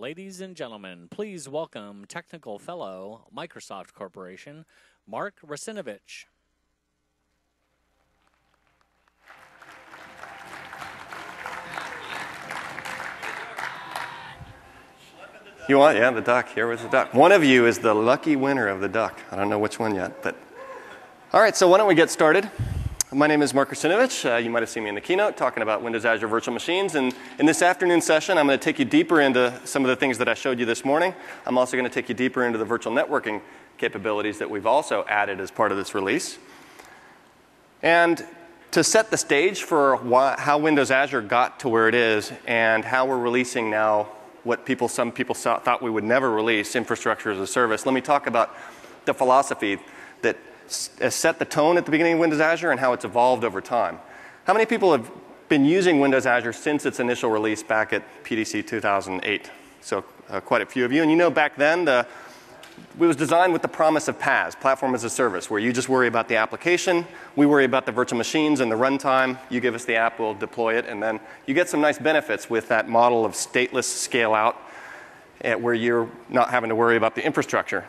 Ladies and gentlemen, please welcome Technical Fellow, Microsoft Corporation, Mark Russinovich. You want? Yeah, the duck. Here was the duck. One of you is the lucky winner of the duck. I don't know which one yet, but. All right, so why don't we get started? My name is Mark Russinovich. Uh, you might have seen me in the keynote talking about Windows Azure Virtual Machines. And in this afternoon session, I'm going to take you deeper into some of the things that I showed you this morning. I'm also going to take you deeper into the virtual networking capabilities that we've also added as part of this release. And to set the stage for why, how Windows Azure got to where it is and how we're releasing now what people, some people saw, thought we would never release, infrastructure as a service, let me talk about the philosophy that has set the tone at the beginning of Windows Azure and how it's evolved over time. How many people have been using Windows Azure since its initial release back at PDC 2008? So uh, quite a few of you. And you know back then, the, it was designed with the promise of PaaS, Platform as a Service, where you just worry about the application, we worry about the virtual machines and the runtime. You give us the app, we'll deploy it, and then you get some nice benefits with that model of stateless scale out, eh, where you're not having to worry about the infrastructure.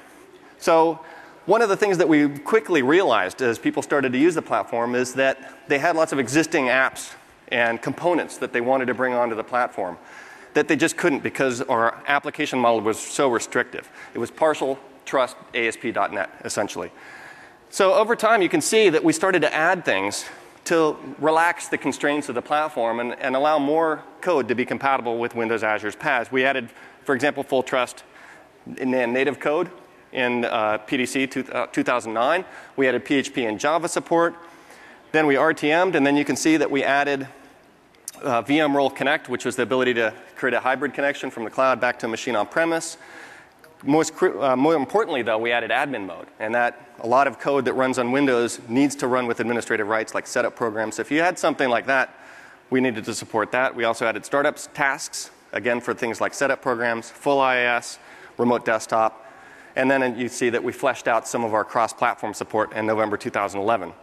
So one of the things that we quickly realized as people started to use the platform is that they had lots of existing apps and components that they wanted to bring onto the platform that they just couldn't because our application model was so restrictive. It was partial trust ASP.NET, essentially. So over time, you can see that we started to add things to relax the constraints of the platform and, and allow more code to be compatible with Windows Azure's PaaS. We added, for example, full trust in native code in uh, PDC two, uh, 2009. We added PHP and Java support. Then we RTM'd, and then you can see that we added uh, VM Role Connect, which was the ability to create a hybrid connection from the cloud back to a machine on premise. Most, uh, more importantly, though, we added admin mode, and that a lot of code that runs on Windows needs to run with administrative rights like setup programs. So if you had something like that, we needed to support that. We also added startups tasks, again for things like setup programs, full IIS, remote desktop, and then you see that we fleshed out some of our cross platform support in November 2011.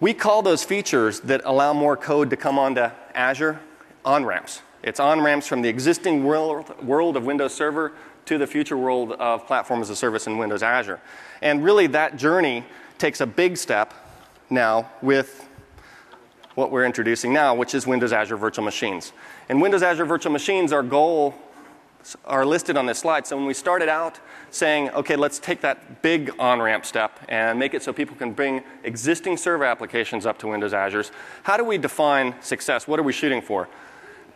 We call those features that allow more code to come onto Azure on ramps. It's on ramps from the existing world, world of Windows Server to the future world of Platform as a Service in Windows Azure. And really, that journey takes a big step now with what we're introducing now, which is Windows Azure Virtual Machines. In Windows Azure Virtual Machines, our goal are listed on this slide. So when we started out saying, okay, let's take that big on-ramp step and make it so people can bring existing server applications up to Windows Azure, how do we define success? What are we shooting for?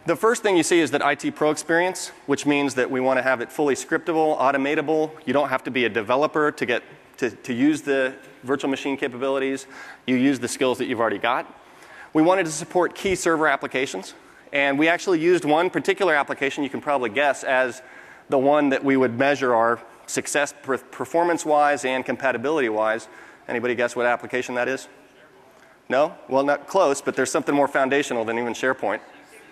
The first thing you see is that IT Pro experience, which means that we want to have it fully scriptable, automatable. You don't have to be a developer to get to, to use the virtual machine capabilities. You use the skills that you've already got. We wanted to support key server applications. And we actually used one particular application, you can probably guess, as the one that we would measure our success performance wise and compatibility wise. Anybody guess what application that is? No? Well, not close, but there's something more foundational than even SharePoint.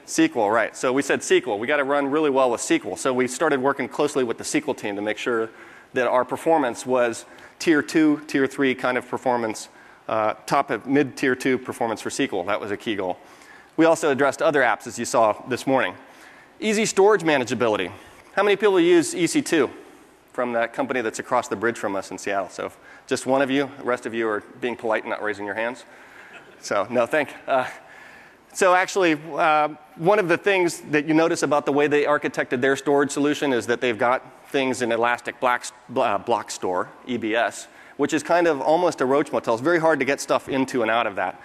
SQL, right. So we said SQL. We got to run really well with SQL. So we started working closely with the SQL team to make sure that our performance was tier two, tier three kind of performance, uh, top of mid tier two performance for SQL. That was a key goal. We also addressed other apps, as you saw this morning. Easy storage manageability. How many people use EC2 from that company that's across the bridge from us in Seattle? So just one of you, the rest of you are being polite and not raising your hands. So no, thank. Uh, so actually, uh, one of the things that you notice about the way they architected their storage solution is that they've got things in Elastic Block, uh, block Store, EBS, which is kind of almost a roach motel. It's very hard to get stuff into and out of that.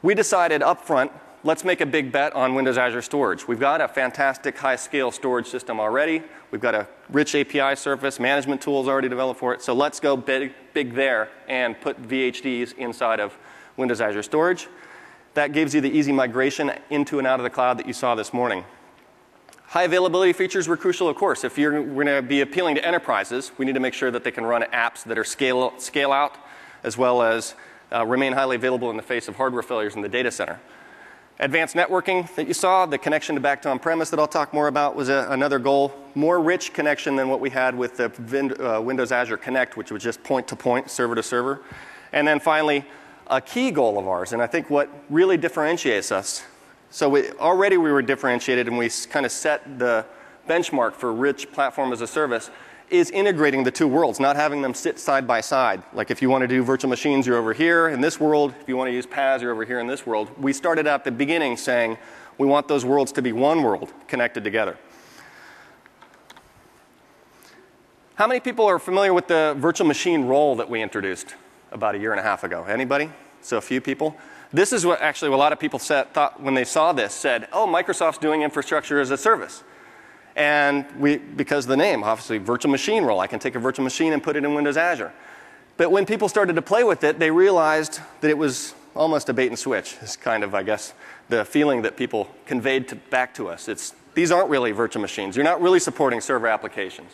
We decided up front let's make a big bet on Windows Azure Storage. We've got a fantastic high scale storage system already. We've got a rich API surface, management tools already developed for it. So let's go big, big there and put VHDs inside of Windows Azure Storage. That gives you the easy migration into and out of the cloud that you saw this morning. High availability features were crucial, of course. If you're going to be appealing to enterprises, we need to make sure that they can run apps that are scale, scale out as well as uh, remain highly available in the face of hardware failures in the data center. Advanced networking that you saw, the connection to back to on-premise that I'll talk more about was a, another goal. More rich connection than what we had with the Vin, uh, Windows Azure Connect, which was just point-to-point, server-to-server. And then finally, a key goal of ours, and I think what really differentiates us. So we, already we were differentiated and we kind of set the benchmark for rich platform as a service is integrating the two worlds, not having them sit side by side. Like if you want to do virtual machines, you're over here in this world. If you want to use PaaS, you're over here in this world. We started at the beginning saying we want those worlds to be one world connected together. How many people are familiar with the virtual machine role that we introduced about a year and a half ago? Anybody? So a few people. This is what actually a lot of people said, thought when they saw this said, "Oh, Microsoft's doing infrastructure as a service." And we, because the name, obviously, virtual machine role. I can take a virtual machine and put it in Windows Azure. But when people started to play with it, they realized that it was almost a bait and switch. It's kind of, I guess, the feeling that people conveyed to, back to us. It's, these aren't really virtual machines. You're not really supporting server applications.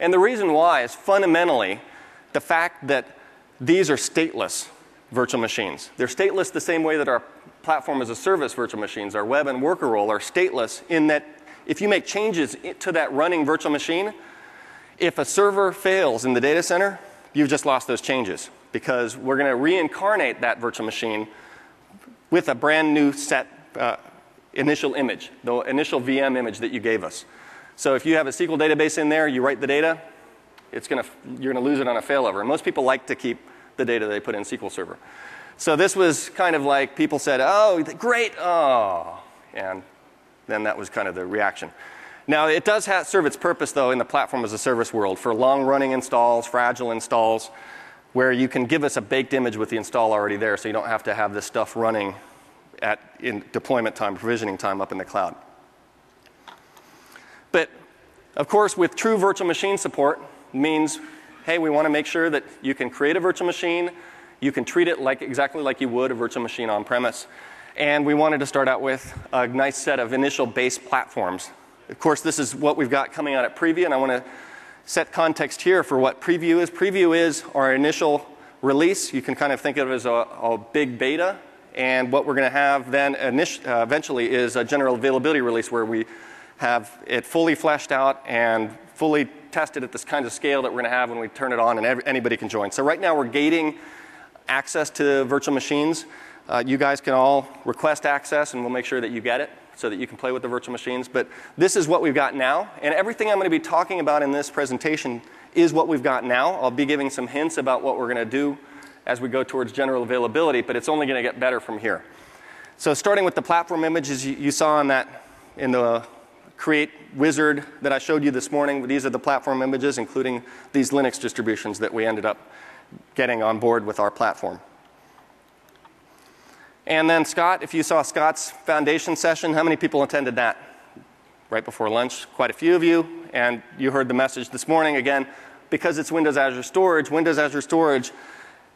And the reason why is fundamentally the fact that these are stateless virtual machines. They're stateless the same way that our platform as a service virtual machines, our web and worker role, are stateless in that if you make changes to that running virtual machine, if a server fails in the data center, you've just lost those changes because we're going to reincarnate that virtual machine with a brand new set uh, initial image, the initial VM image that you gave us. So if you have a SQL database in there, you write the data, it's gonna, you're going to lose it on a failover. And most people like to keep the data they put in SQL Server. So this was kind of like people said, oh, great, oh. And then that was kind of the reaction. Now, it does have, serve its purpose, though, in the platform as a service world for long running installs, fragile installs, where you can give us a baked image with the install already there so you don't have to have this stuff running at in deployment time, provisioning time up in the cloud. But of course, with true virtual machine support means, hey, we want to make sure that you can create a virtual machine, you can treat it like exactly like you would a virtual machine on premise. And we wanted to start out with a nice set of initial base platforms. Of course, this is what we've got coming out at Preview, and I want to set context here for what Preview is. Preview is our initial release. You can kind of think of it as a, a big beta. And what we're going to have then uh, eventually is a general availability release where we have it fully fleshed out and fully tested at this kind of scale that we're going to have when we turn it on and anybody can join. So right now we're gating access to virtual machines. Uh, you guys can all request access and we'll make sure that you get it so that you can play with the virtual machines. But this is what we've got now. And everything I'm going to be talking about in this presentation is what we've got now. I'll be giving some hints about what we're going to do as we go towards general availability, but it's only going to get better from here. So starting with the platform images you, you saw in that in the create wizard that I showed you this morning. These are the platform images, including these Linux distributions that we ended up getting on board with our platform. And then Scott, if you saw Scott's foundation session, how many people attended that? Right before lunch, quite a few of you, and you heard the message this morning again, because it's Windows Azure Storage, Windows Azure Storage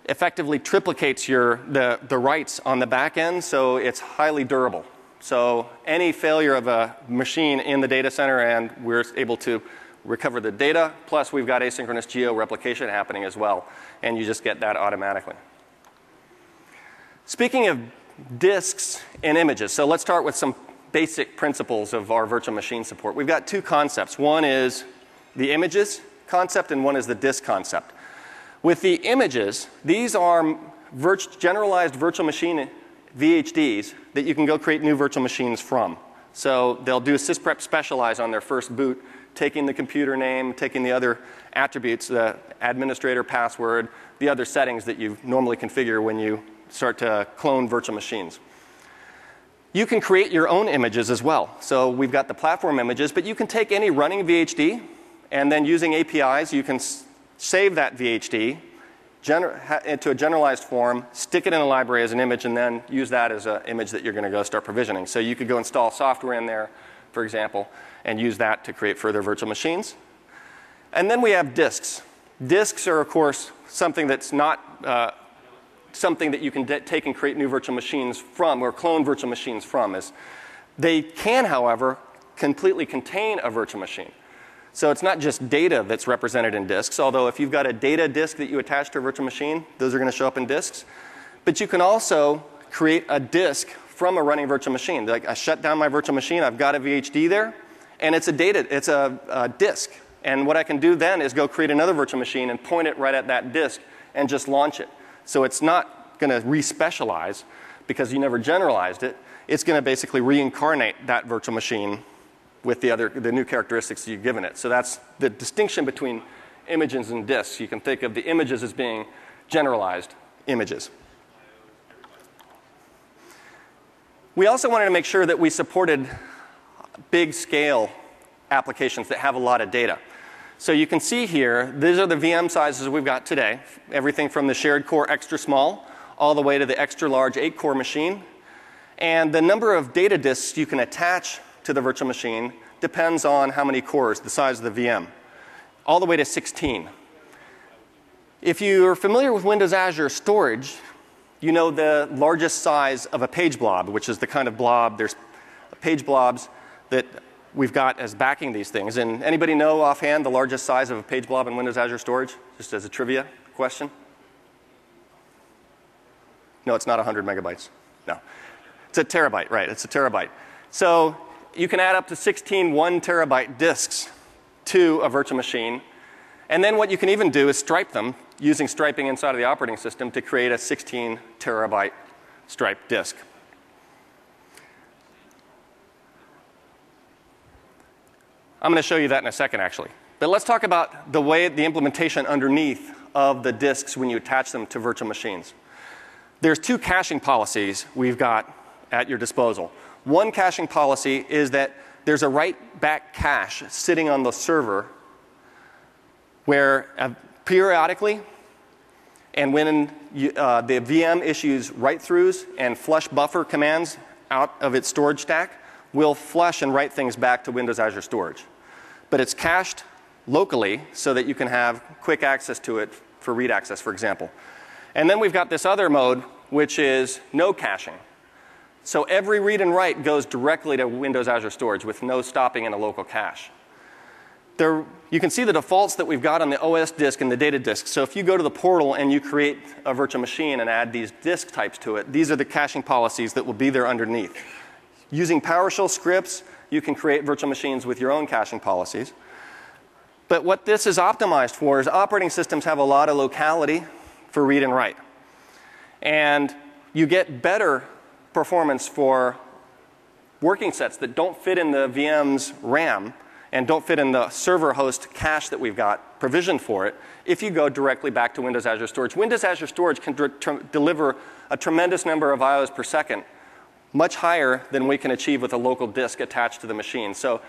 effectively triplicates your, the, the writes on the back end, so it's highly durable. So any failure of a machine in the data center and we're able to recover the data, plus we've got asynchronous geo replication happening as well, and you just get that automatically. Speaking of disks and images, so let's start with some basic principles of our virtual machine support. We've got two concepts. One is the images concept, and one is the disk concept. With the images, these are virt generalized virtual machine VHDs that you can go create new virtual machines from. So they'll do a sysprep specialize on their first boot, taking the computer name, taking the other attributes, the administrator password, the other settings that you normally configure when you start to clone virtual machines. You can create your own images as well. So we've got the platform images, but you can take any running VHD and then using APIs, you can save that VHD into a generalized form, stick it in a library as an image, and then use that as an image that you're going to go start provisioning. So you could go install software in there, for example, and use that to create further virtual machines. And then we have disks. Disks are, of course, something that's not uh, something that you can take and create new virtual machines from or clone virtual machines from. Is they can, however, completely contain a virtual machine. So it's not just data that's represented in disks, although if you've got a data disk that you attach to a virtual machine, those are going to show up in disks. But you can also create a disk from a running virtual machine. Like I shut down my virtual machine, I've got a VHD there, and it's a data, it's a, a disk. And what I can do then is go create another virtual machine and point it right at that disk and just launch it. So it's not going to respecialize because you never generalized it. It's going to basically reincarnate that virtual machine with the other the new characteristics you've given it. So that's the distinction between images and disks. You can think of the images as being generalized images. We also wanted to make sure that we supported big scale applications that have a lot of data. So you can see here, these are the VM sizes we've got today. Everything from the shared core extra small all the way to the extra large 8 core machine. And the number of data disks you can attach to the virtual machine depends on how many cores, the size of the VM, all the way to 16. If you are familiar with Windows Azure storage, you know the largest size of a page blob, which is the kind of blob, there's page blobs that we've got as backing these things. And anybody know offhand the largest size of a page blob in Windows Azure storage? Just as a trivia question. No, it's not 100 megabytes. No. It's a terabyte, right? It's a terabyte. So you can add up to 16 one terabyte disks to a virtual machine. And then what you can even do is stripe them using striping inside of the operating system to create a 16 terabyte striped disk. I'm going to show you that in a second, actually. But let's talk about the way the implementation underneath of the disks when you attach them to virtual machines. There's two caching policies we've got at your disposal. One caching policy is that there's a write back cache sitting on the server where uh, periodically and when you, uh, the VM issues write throughs and flush buffer commands out of its storage stack, will flush and write things back to Windows Azure Storage. But it's cached locally so that you can have quick access to it for read access, for example. And then we've got this other mode, which is no caching. So every read and write goes directly to Windows Azure Storage with no stopping in a local cache. There, you can see the defaults that we've got on the OS disk and the data disk. So if you go to the portal and you create a virtual machine and add these disk types to it, these are the caching policies that will be there underneath. Using PowerShell scripts, you can create virtual machines with your own caching policies. But what this is optimized for is operating systems have a lot of locality for read and write. And you get better performance for working sets that don't fit in the VM's RAM and don't fit in the server host cache that we've got provisioned for it if you go directly back to Windows Azure Storage. Windows Azure Storage can deliver a tremendous number of IOs per second much higher than we can achieve with a local disk attached to the machine. So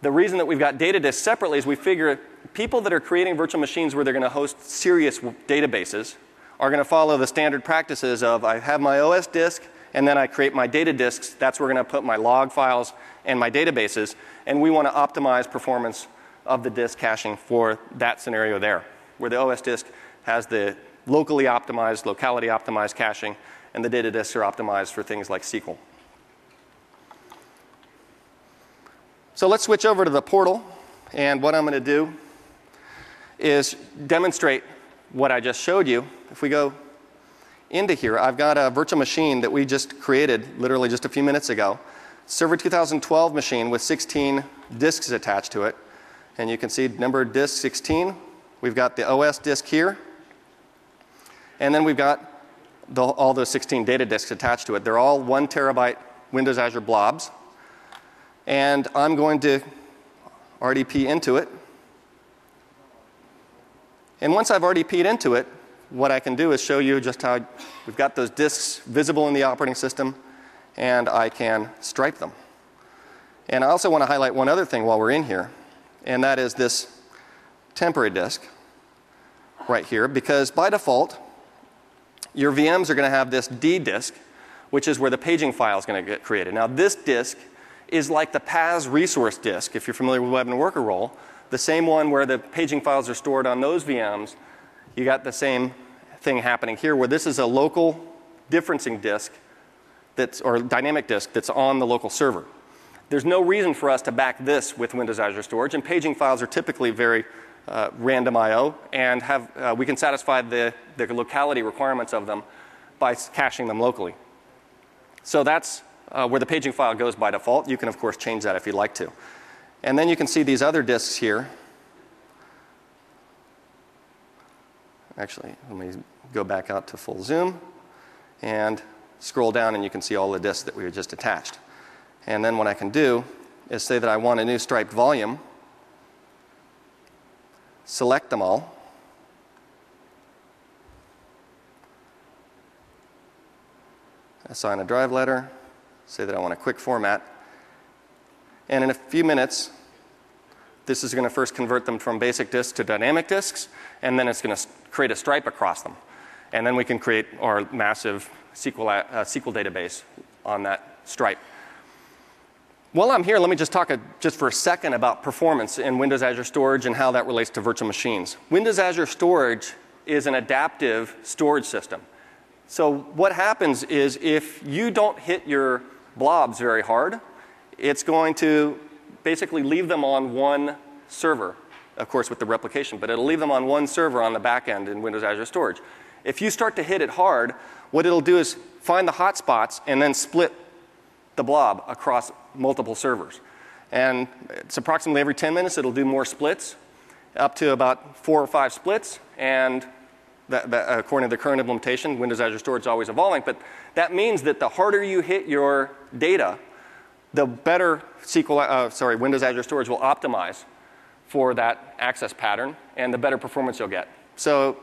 the reason that we've got data disks separately is we figure people that are creating virtual machines where they're going to host serious databases are going to follow the standard practices of I have my OS disk and then I create my data disks. That's where we're going to put my log files and my databases. And we want to optimize performance of the disk caching for that scenario there, where the OS disk has the locally optimized, locality optimized caching and the data disks are optimized for things like SQL. So let's switch over to the portal. And what I'm going to do is demonstrate what I just showed you. If we go into here, I've got a virtual machine that we just created literally just a few minutes ago. Server 2012 machine with 16 disks attached to it. And you can see number disk 16. We've got the OS disk here. And then we've got the, all those 16 data disks attached to it. They're all one terabyte Windows Azure blobs. And I'm going to RDP into it. And once I've RDP'd into it, what I can do is show you just how we've got those disks visible in the operating system, and I can stripe them. And I also want to highlight one other thing while we're in here, and that is this temporary disk right here, because by default, your VMs are going to have this D disk, which is where the paging file is going to get created. Now, this disk is like the PaaS resource disk, if you're familiar with Web and Worker role, the same one where the paging files are stored on those VMs. You got the same thing happening here, where this is a local differencing disk that's, or dynamic disk that's on the local server. There's no reason for us to back this with Windows Azure Storage, and paging files are typically very uh, random I/O, and have uh, we can satisfy the, the locality requirements of them by caching them locally. So that's uh, where the paging file goes by default. You can of course change that if you'd like to. And then you can see these other disks here. Actually, let me go back out to full zoom and scroll down and you can see all the disks that we just attached. And then what I can do is say that I want a new striped volume, select them all. Assign a drive letter, say that I want a quick format. And in a few minutes, this is going to first convert them from basic disks to dynamic disks, and then it's going to create a stripe across them. And then we can create our massive SQL, uh, SQL database on that stripe. While I'm here, let me just talk a, just for a second about performance in Windows Azure Storage and how that relates to virtual machines. Windows Azure Storage is an adaptive storage system. So what happens is if you don't hit your blobs very hard, it's going to basically leave them on one server, of course with the replication, but it'll leave them on one server on the back end in Windows Azure Storage. If you start to hit it hard, what it'll do is find the hotspots and then split the blob across multiple servers. And it's approximately every 10 minutes it'll do more splits, up to about four or five splits, and that, that, according to the current implementation, Windows Azure Storage is always evolving, but that means that the harder you hit your data, the better SQL, uh, sorry, Windows Azure Storage will optimize for that access pattern, and the better performance you'll get. So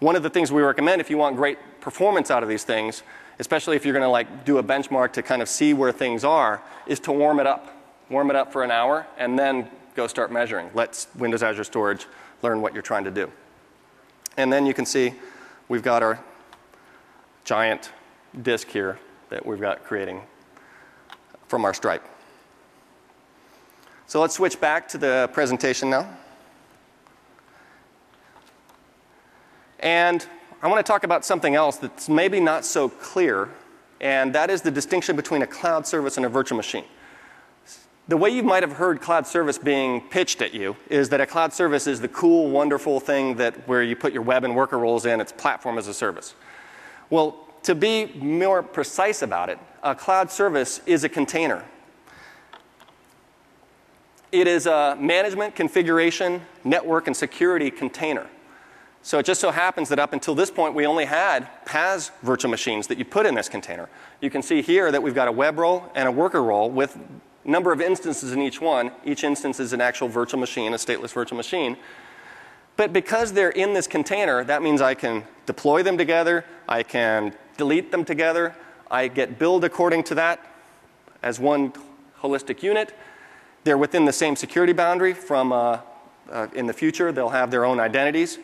one of the things we recommend if you want great performance out of these things, especially if you're going to like do a benchmark to kind of see where things are, is to warm it up. Warm it up for an hour, and then go start measuring. Let Windows Azure Storage learn what you're trying to do. And then you can see we've got our giant disk here that we've got creating from our stripe. So let's switch back to the presentation now. And I want to talk about something else that's maybe not so clear, and that is the distinction between a cloud service and a virtual machine. The way you might have heard cloud service being pitched at you is that a cloud service is the cool, wonderful thing that where you put your web and worker roles in, it's platform as a service. Well, to be more precise about it, a cloud service is a container. It is a management, configuration, network, and security container. So it just so happens that up until this point, we only had PaaS virtual machines that you put in this container. You can see here that we've got a web role and a worker role with number of instances in each one. Each instance is an actual virtual machine, a stateless virtual machine. But because they're in this container, that means I can deploy them together, I can delete them together, I get billed according to that as one holistic unit. They're within the same security boundary from uh, uh, in the future, they'll have their own identities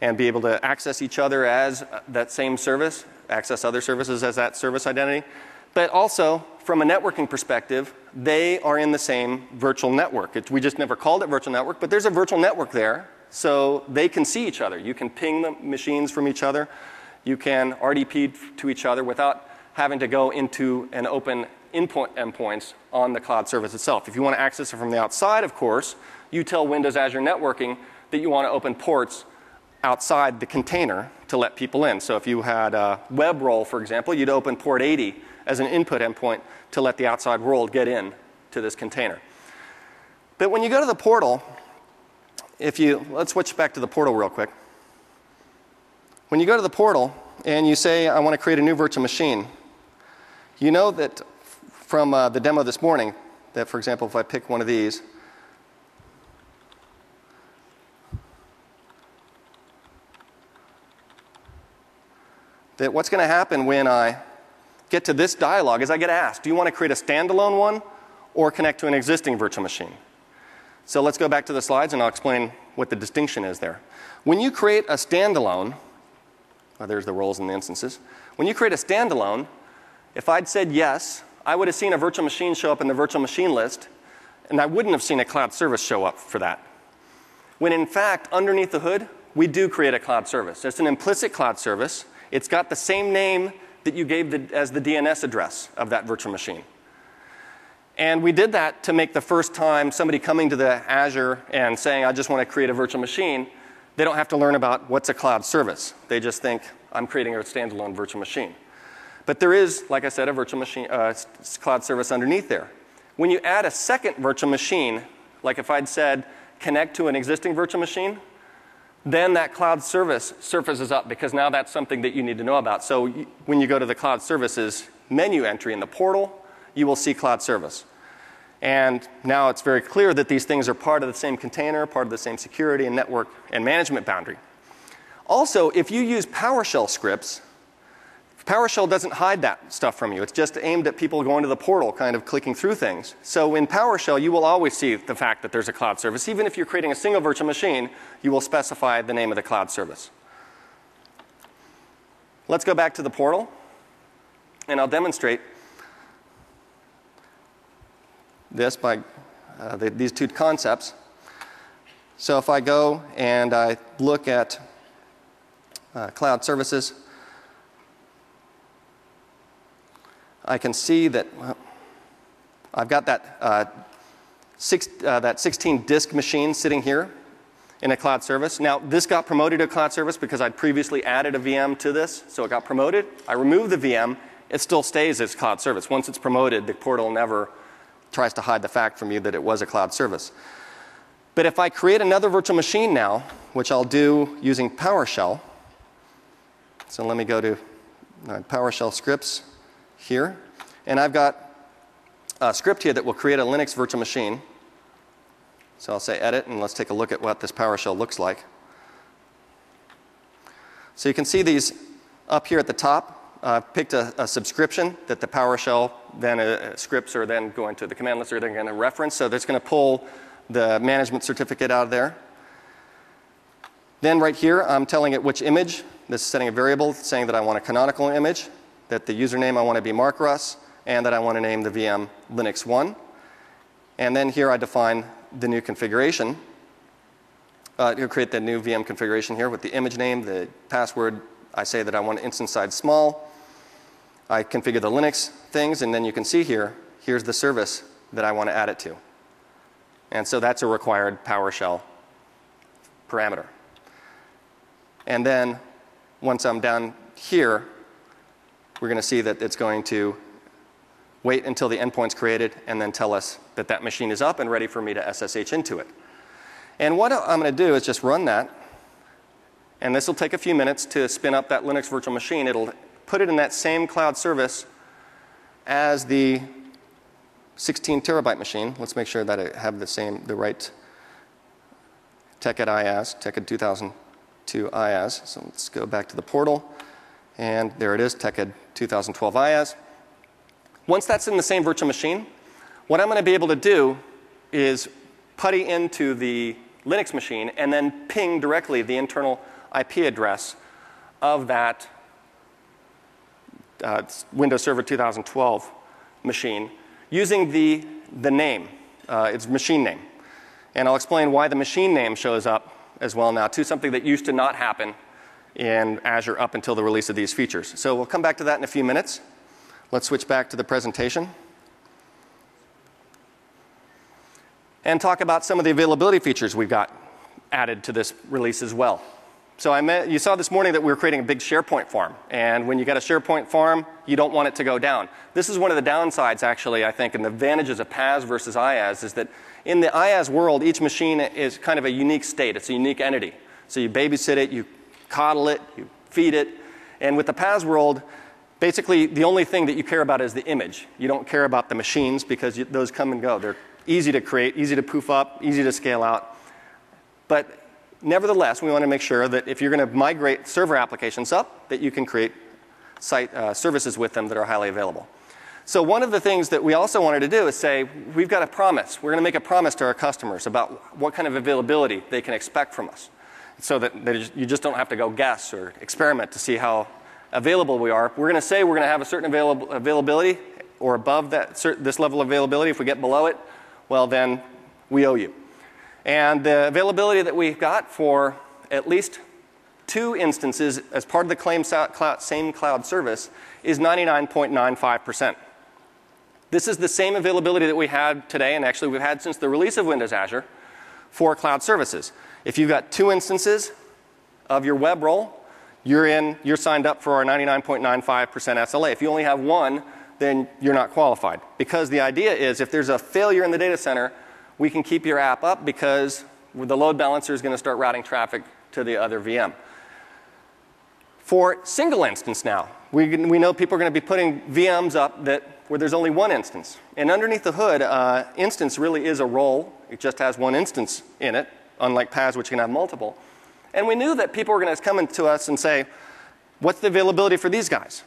and be able to access each other as uh, that same service, access other services as that service identity. But also, from a networking perspective, they are in the same virtual network. It, we just never called it virtual network, but there's a virtual network there, so they can see each other. You can ping the machines from each other. You can RDP to each other without having to go into an open input endpoints on the cloud service itself. If you want to access it from the outside, of course, you tell Windows Azure Networking that you want to open ports outside the container to let people in. So if you had a web role, for example, you'd open port 80 as an input endpoint to let the outside world get in to this container. But when you go to the portal, if you, let's switch back to the portal real quick. When you go to the portal and you say, I want to create a new virtual machine, you know that from uh, the demo this morning, that for example, if I pick one of these, that what's going to happen when I get to this dialog is I get asked, do you want to create a standalone one or connect to an existing virtual machine? So let's go back to the slides and I'll explain what the distinction is there. When you create a standalone, oh, there's the roles and the instances. When you create a standalone, if I'd said yes, I would have seen a virtual machine show up in the virtual machine list, and I wouldn't have seen a cloud service show up for that. When in fact, underneath the hood, we do create a cloud service. It's an implicit cloud service. It's got the same name that you gave the, as the DNS address of that virtual machine. And we did that to make the first time somebody coming to the Azure and saying, I just want to create a virtual machine, they don't have to learn about what's a cloud service. They just think, I'm creating a standalone virtual machine. But there is, like I said, a virtual machine, uh, cloud service underneath there. When you add a second virtual machine, like if I'd said connect to an existing virtual machine, then that cloud service surfaces up because now that's something that you need to know about. So when you go to the cloud services menu entry in the portal, you will see cloud service. And now it's very clear that these things are part of the same container, part of the same security and network and management boundary. Also, if you use PowerShell scripts, PowerShell doesn't hide that stuff from you. It's just aimed at people going to the portal, kind of clicking through things. So in PowerShell, you will always see the fact that there's a cloud service. Even if you're creating a single virtual machine, you will specify the name of the cloud service. Let's go back to the portal, and I'll demonstrate this by uh, the, these two concepts. So if I go and I look at uh, cloud services, I can see that well, I've got that, uh, six, uh, that 16 disk machine sitting here in a cloud service. Now, this got promoted to a cloud service because I'd previously added a VM to this, so it got promoted. I removed the VM, it still stays as cloud service. Once it's promoted, the portal never tries to hide the fact from you that it was a cloud service. But if I create another virtual machine now, which I'll do using PowerShell, so let me go to uh, PowerShell scripts here. And I've got a script here that will create a Linux virtual machine. So I'll say edit, and let's take a look at what this PowerShell looks like. So you can see these up here at the top. I've uh, picked a, a, subscription that the PowerShell then uh, scripts are then going to the cmdlets are then going to reference. So that's going to pull the management certificate out of there. Then right here, I'm telling it which image. This is setting a variable saying that I want a canonical image that the username I want to be Mark Russ, and that I want to name the VM Linux 1. And then here I define the new configuration. Uh, to create the new VM configuration here with the image name, the password. I say that I want instance size small. I configure the Linux things, and then you can see here, here's the service that I want to add it to. And so that's a required PowerShell parameter. And then once I'm down here, we're going to see that it's going to wait until the endpoint's created and then tell us that that machine is up and ready for me to SSH into it. And what I'm going to do is just run that. And this will take a few minutes to spin up that Linux virtual machine. It'll put it in that same cloud service as the 16 terabyte machine. Let's make sure that it have the same, the right TechEd IaaS, TechEd 2002 IaaS. So let's go back to the portal. And there it is, TechEd 2012 IaaS. Once that's in the same virtual machine, what I'm going to be able to do is putty into the Linux machine and then ping directly the internal IP address of that uh, Windows Server 2012 machine using the, the name, uh, its machine name. And I'll explain why the machine name shows up as well now, to something that used to not happen in Azure up until the release of these features. So we'll come back to that in a few minutes. Let's switch back to the presentation. And talk about some of the availability features we've got added to this release as well. So I met, you saw this morning that we were creating a big SharePoint farm. And when you get a SharePoint farm, you don't want it to go down. This is one of the downsides, actually, I think, and the advantages of PaaS versus IaaS is that in the IaaS world, each machine is kind of a unique state. It's a unique entity. So you babysit it, you coddle it, you feed it. And with the PaaS world, basically the only thing that you care about is the image. You don't care about the machines because you, those come and go. They're easy to create, easy to poof up, easy to scale out. But nevertheless, we want to make sure that if you're going to migrate server applications up, that you can create site uh, services with them that are highly available. So one of the things that we also wanted to do is say, we've got a promise. We're going to make a promise to our customers about what kind of availability they can expect from us so that you just don't have to go guess or experiment to see how available we are. We're going to say we're going to have a certain avail- availability or above that, this level of availability. If we get below it, well, then we owe you. And the availability that we've got for at least two instances as part of the claim same cloud service is 99.95%. This is the same availability that we had today, and actually we've had since the release of Windows Azure for cloud services. If you've got two instances of your web role, you're in, you're signed up for our 99.95% SLA. If you only have one, then you're not qualified. Because the idea is if there's a failure in the data center, we can keep your app up because the load balancer is going to start routing traffic to the other VM. for single instance now. We, we know people are going to be putting VMs up that, where there's only one instance. And underneath the hood, uh, instance really is a role. It just has one instance in it, unlike PaaS, which can have multiple. And we knew that people were going to come to us and say, what's the availability for these guys?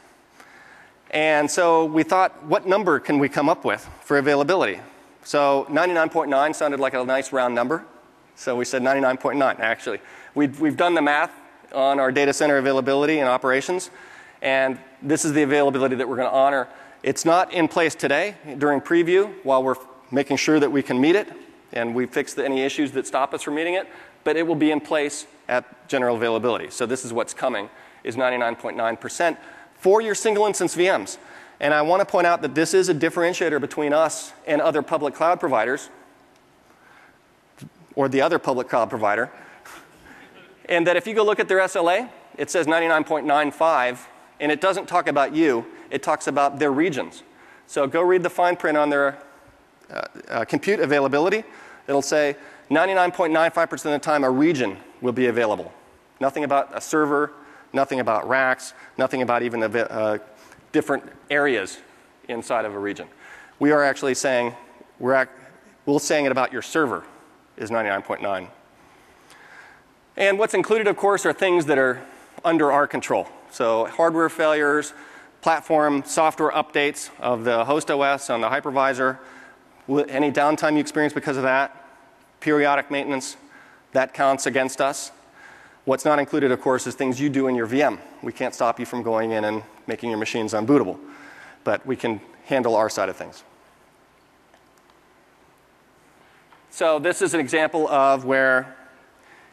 And so we thought, what number can we come up with for availability? So 99.9 sounded like a nice round number. So we said 99.9, actually. We've, we've done the math on our data center availability and operations, and this is the availability that we're going to honor. It's not in place today during preview while we're making sure that we can meet it, and we fix any issues that stop us from meeting it, but it will be in place at general availability. So this is what's coming, is 99.9% for your single instance VMs. And I want to point out that this is a differentiator between us and other public cloud providers, or the other public cloud provider. and that if you go look at their SLA, it says 99.95, and it doesn't talk about you, it talks about their regions. So go read the fine print on their uh, uh, compute availability. It'll say 99.95% of the time a region will be available. Nothing about a server, nothing about racks, nothing about even uh, different areas inside of a region. We are actually saying, we're, act, we're saying it about your server is 99.9. And what's included, of course, are things that are under our control. So hardware failures, platform software updates of the host OS on the hypervisor, any downtime you experience because of that, periodic maintenance, that counts against us. What's not included, of course, is things you do in your VM. We can't stop you from going in and making your machines unbootable, but we can handle our side of things. So this is an example of where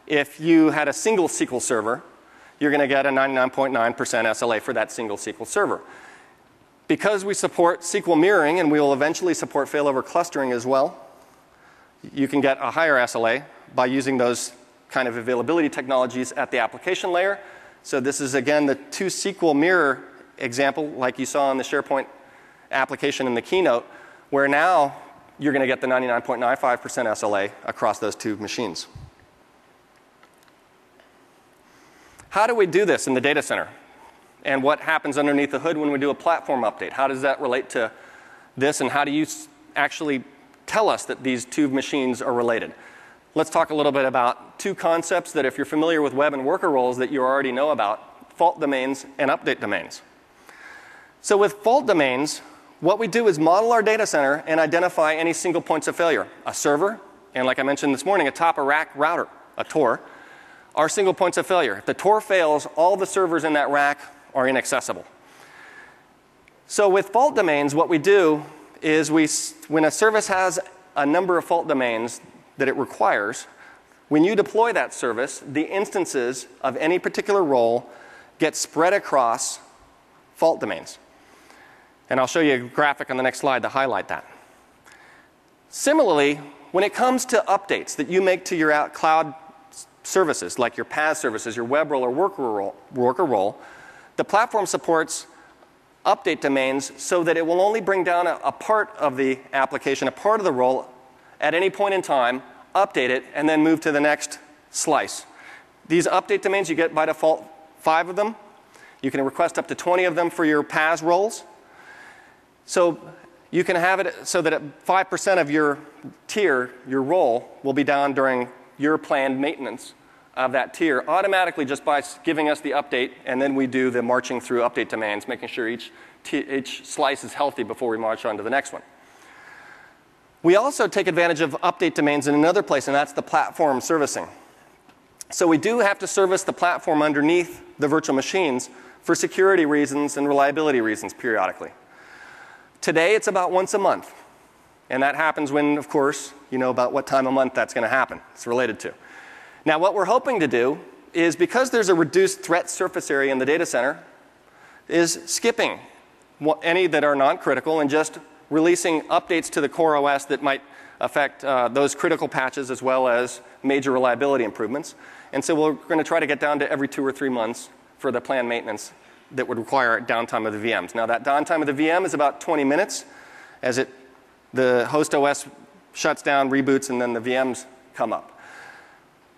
if you had a single SQL server, you're going to get a 99.9% SLA for that single SQL server. Because we support SQL mirroring and we will eventually support failover clustering as well, you can get a higher SLA by using those kind of availability technologies at the application layer. So this is again the two SQL mirror example like you saw in the SharePoint application in the keynote where now you're going to get the 99.95% SLA across those two machines. How do we do this in the data center? And what happens underneath the hood when we do a platform update? How does that relate to this and how do you actually tell us that these two machines are related? let's talk a little bit about two concepts that if you're familiar with web and worker roles that you already know about, fault domains and update domains. So with fault domains, what we do is model our data center and identify any single points of failure. A server, and like I mentioned this morning, a top of rack router, a TOR, are single points of failure. If the TOR fails, all the servers in that rack are inaccessible. So with fault domains, what we do is we, when a service has a number of fault domains, that it requires, when you deploy that service, the instances of any particular role get spread across fault domains. And I'll show you a graphic on the next slide to highlight that. Similarly, when it comes to updates that you make to your cloud services, like your PaaS services, your web role or worker role, worker role, the platform supports update domains so that it will only bring down a, a part of the application, a part of the role at any point in time, update it, and then move to the next slice. These update domains, you get by default five of them. You can request up to 20 of them for your PaaS roles. So you can have it so that 5% of your tier, your role, will be down during your planned maintenance of that tier automatically just by giving us the update, and then we do the marching through update domains, making sure each, each slice is healthy before we march on to the next one. We also take advantage of update domains in another place, and that's the platform servicing. So we do have to service the platform underneath the virtual machines for security reasons and reliability reasons periodically. Today, it's about once a month. And that happens when, of course, you know about what time of month that's going to happen. It's related to. Now, what we're hoping to do is because there's a reduced threat surface area in the data center, is skipping any that are non critical and just releasing updates to the core OS that might affect uh, those critical patches as well as major reliability improvements. And so we're going to try to get down to every two or three months for the planned maintenance that would require downtime of the VMs. Now, that downtime of the VM is about 20 minutes as it, the host OS shuts down, reboots, and then the VMs come up.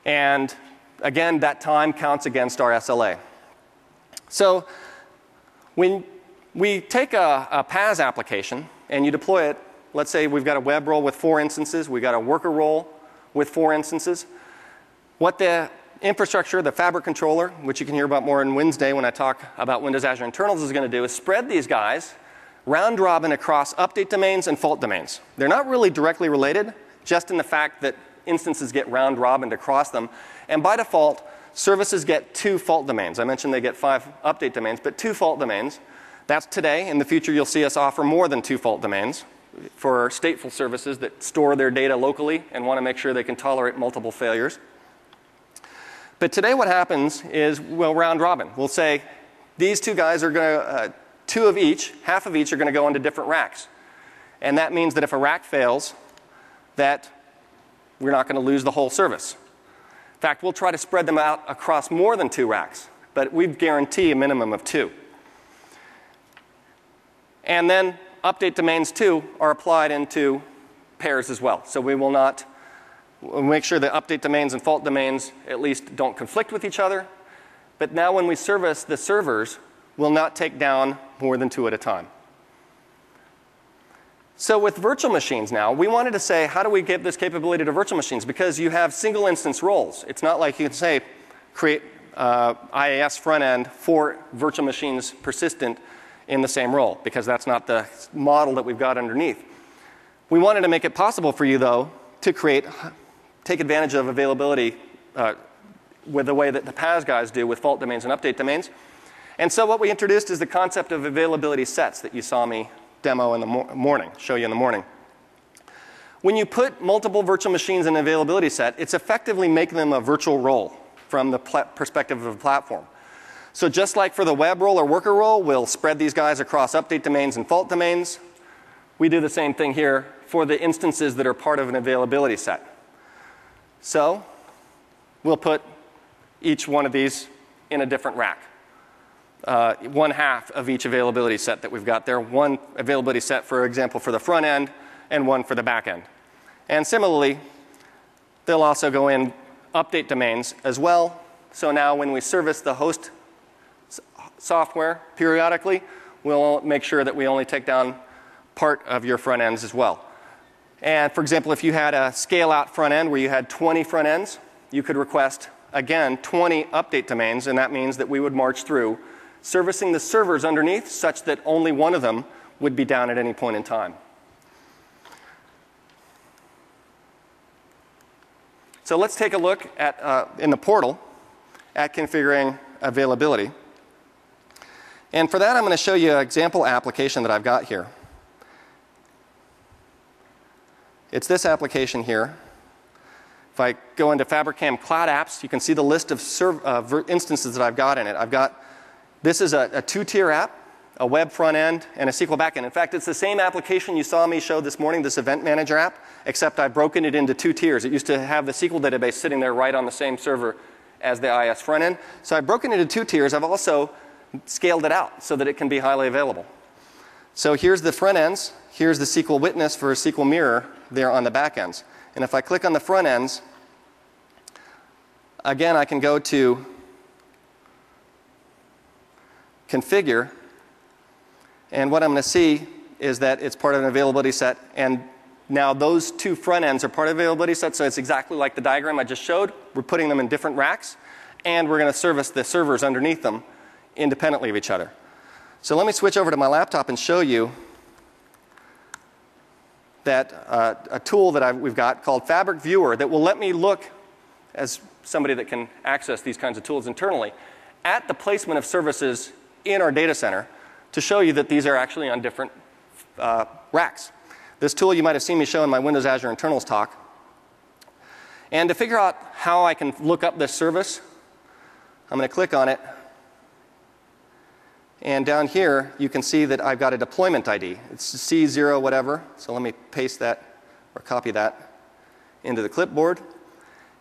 And again, that time counts against our SLA. So when we take a, a PaaS application and you deploy it, let's say we've got a web role with four instances, we've got a worker role with four instances. What the infrastructure, the fabric controller, which you can hear about more on Wednesday when I talk about Windows Azure internals, is going to do is spread these guys round robin across update domains and fault domains. They're not really directly related, just in the fact that instances get round robined across them. And by default, services get two fault domains. I mentioned they get five update domains, but two fault domains. That's today. In the future, you'll see us offer more than two fault domains for stateful services that store their data locally and want to make sure they can tolerate multiple failures. But today, what happens is we'll round robin. We'll say these two guys are going to, uh, two of each, half of each are going to go into different racks. And that means that if a rack fails, that we're not going to lose the whole service. In fact, we'll try to spread them out across more than two racks, but we guarantee a minimum of two. And then update domains too are applied into pairs as well. So we will not we'll make sure that update domains and fault domains at least don't conflict with each other. But now when we service the servers, we'll not take down more than two at a time. So with virtual machines now, we wanted to say, how do we give this capability to virtual machines? Because you have single instance roles. It's not like you can say, create uh, IAS front end for virtual machines persistent in the same role, because that's not the model that we've got underneath. We wanted to make it possible for you, though, to create, take advantage of availability uh, with the way that the PaaS guys do with fault domains and update domains. And so what we introduced is the concept of availability sets that you saw me demo in the mo- morning, show you in the morning. When you put multiple virtual machines in an availability set, it's effectively making them a virtual role from the perspective of the platform. So just like for the web role or worker role, we'll spread these guys across update domains and fault domains. We do the same thing here for the instances that are part of an availability set. So we'll put each one of these in a different rack uh, one half of each availability set that we've got there. One availability set, for example, for the front end, and one for the back end. And similarly, they'll also go in update domains as well. So now when we service the host software periodically, we'll make sure that we only take down part of your front ends as well. And for example, if you had a scale out front end where you had 20 front ends, you could request, again, 20 update domains, and that means that we would march through servicing the servers underneath such that only one of them would be down at any point in time. So let's take a look at, uh, in the portal at configuring availability. And for that, I'm going to show you an example application that I've got here. It's this application here. If I go into Fabrikam Cloud Apps, you can see the list of uh, instances that I've got in it. I've got this is a, a two tier app, a web front end, and a SQL backend. In fact, it's the same application you saw me show this morning, this Event Manager app, except I've broken it into two tiers. It used to have the SQL database sitting there right on the same server as the IIS front end. So I've broken it into two tiers. I've also scaled it out so that it can be highly available. So here's the front ends. Here's the SQL witness for a SQL mirror there on the back ends. And if I click on the front ends, again, I can go to configure. And what I'm going to see is that it's part of an availability set. And now those two front ends are part of availability set, so it's exactly like the diagram I just showed. We're putting them in different racks, and we're going to service the servers underneath them independently of each other. So let me switch over to my laptop and show you that uh, a tool that I've, we've got called Fabric Viewer that will let me look as somebody that can access these kinds of tools internally at the placement of services in our data center to show you that these are actually on different uh, racks. This tool you might have seen me show in my Windows Azure internals talk. And to figure out how I can look up this service, I'm going to click on it. And down here, you can see that I've got a deployment ID. It's C0 whatever. So let me paste that or copy that into the clipboard.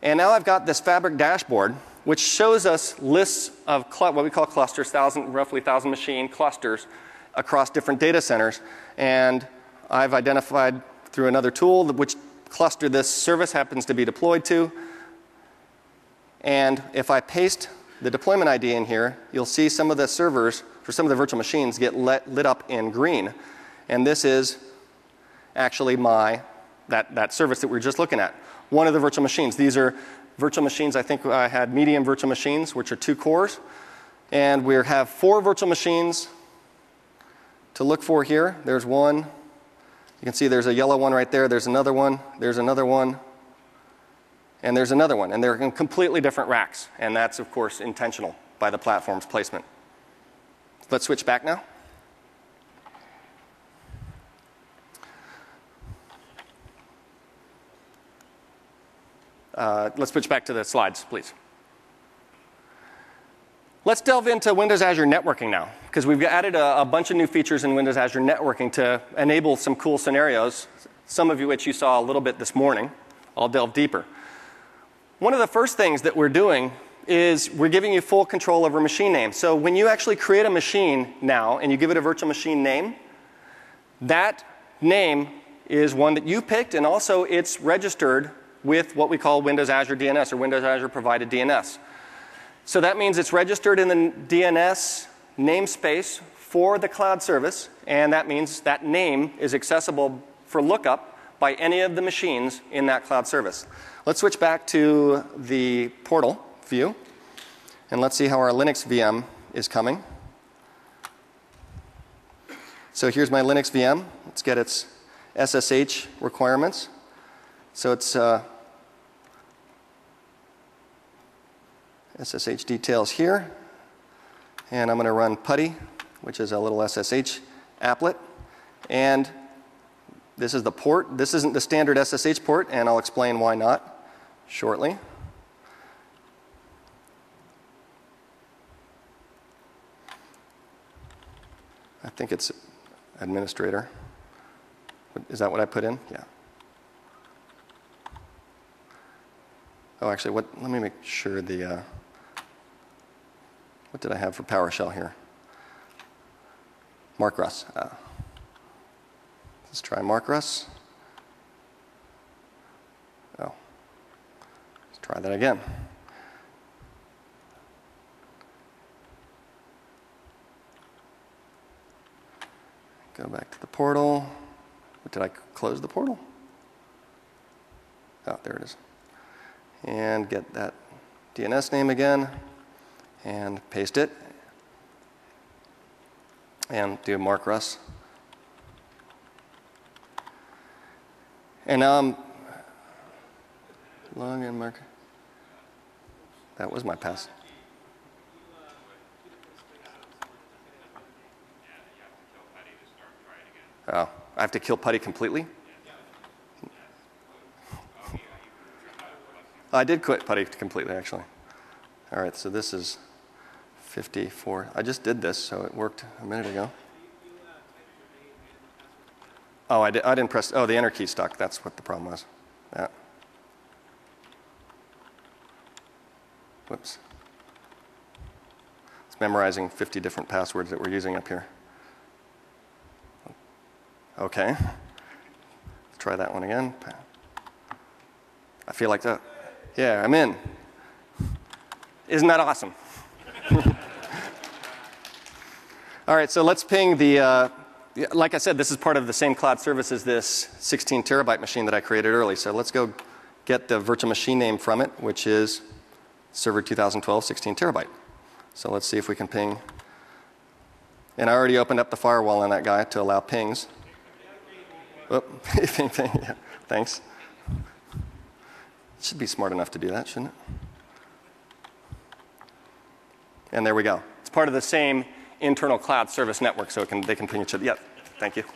And now I've got this Fabric dashboard which shows us lists of cl- what we call clusters, thousand, roughly 1,000 machine clusters across different data centers. And I've identified through another tool which cluster this service happens to be deployed to. And if I paste the deployment ID in here, you'll see some of the servers for some of the virtual machines get lit, lit up in green. And this is actually my, that, that service that we were just looking at. One of the virtual machines. These are virtual machines, I think I had medium virtual machines, which are two cores. And we have four virtual machines to look for here. There's one. You can see there's a yellow one right there. There's another one. There's another one. And there's another one. And they're in completely different racks. And that's, of course, intentional by the platform's placement. Let's switch back now. Uh, let's switch back to the slides, please. Let's delve into Windows Azure networking now, because we've added a, a, bunch of new features in Windows Azure networking to enable some cool scenarios, some of which you saw a little bit this morning. I'll delve deeper. One of the first things that we're doing is we're giving you full control over machine names. So when you actually create a machine now and you give it a virtual machine name, that name is one that you picked and also it's registered with what we call Windows Azure DNS or Windows Azure provided DNS. So that means it's registered in the DNS namespace for the cloud service, and that means that name is accessible for lookup by any of the machines in that cloud service. Let's switch back to the portal view, and let's see how our Linux VM is coming. So here's my Linux VM. Let's get its SSH requirements. So it's uh, SSH details here. And I'm going to run PuTTY, which is a little SSH applet. And this is the port. This isn't the standard SSH port, and I'll explain why not shortly. I think it's administrator. Is that what I put in? Yeah. Oh, actually, what, let me make sure the. Uh, what did I have for PowerShell here? Mark Russ. Uh, let's try Mark Russ. Oh, let's try that again. Go back to the portal. Did I close the portal? Oh, there it is. And get that DNS name again and paste it and do mark Russ. And I'm log in mark. That was my pass. Oh, I have to kill PuTTY completely? I did quit PuTTY completely, actually. All right, so this is 54. I just did this, so it worked a minute ago. Oh, I, did, I didn't press. Oh, the enter key stuck. That's what the problem was. Yeah. Whoops. It's memorizing 50 different passwords that we're using up here. Okay. Let's try that one again. I feel like that. Yeah, I'm in. Isn't that awesome? All right, so let's ping the, uh, like I said, this is part of the same cloud service as this 16 terabyte machine that I created early. So let's go get the virtual machine name from it, which is server 2012 16 terabyte. So let's see if we can ping. And I already opened up the firewall on that guy to allow pings. Oh, ping, ping, yeah, thanks. Should be smart enough to do that, shouldn't it? And there we go. It's part of the same internal cloud service network so can, they can ping each other. Yep, thank you.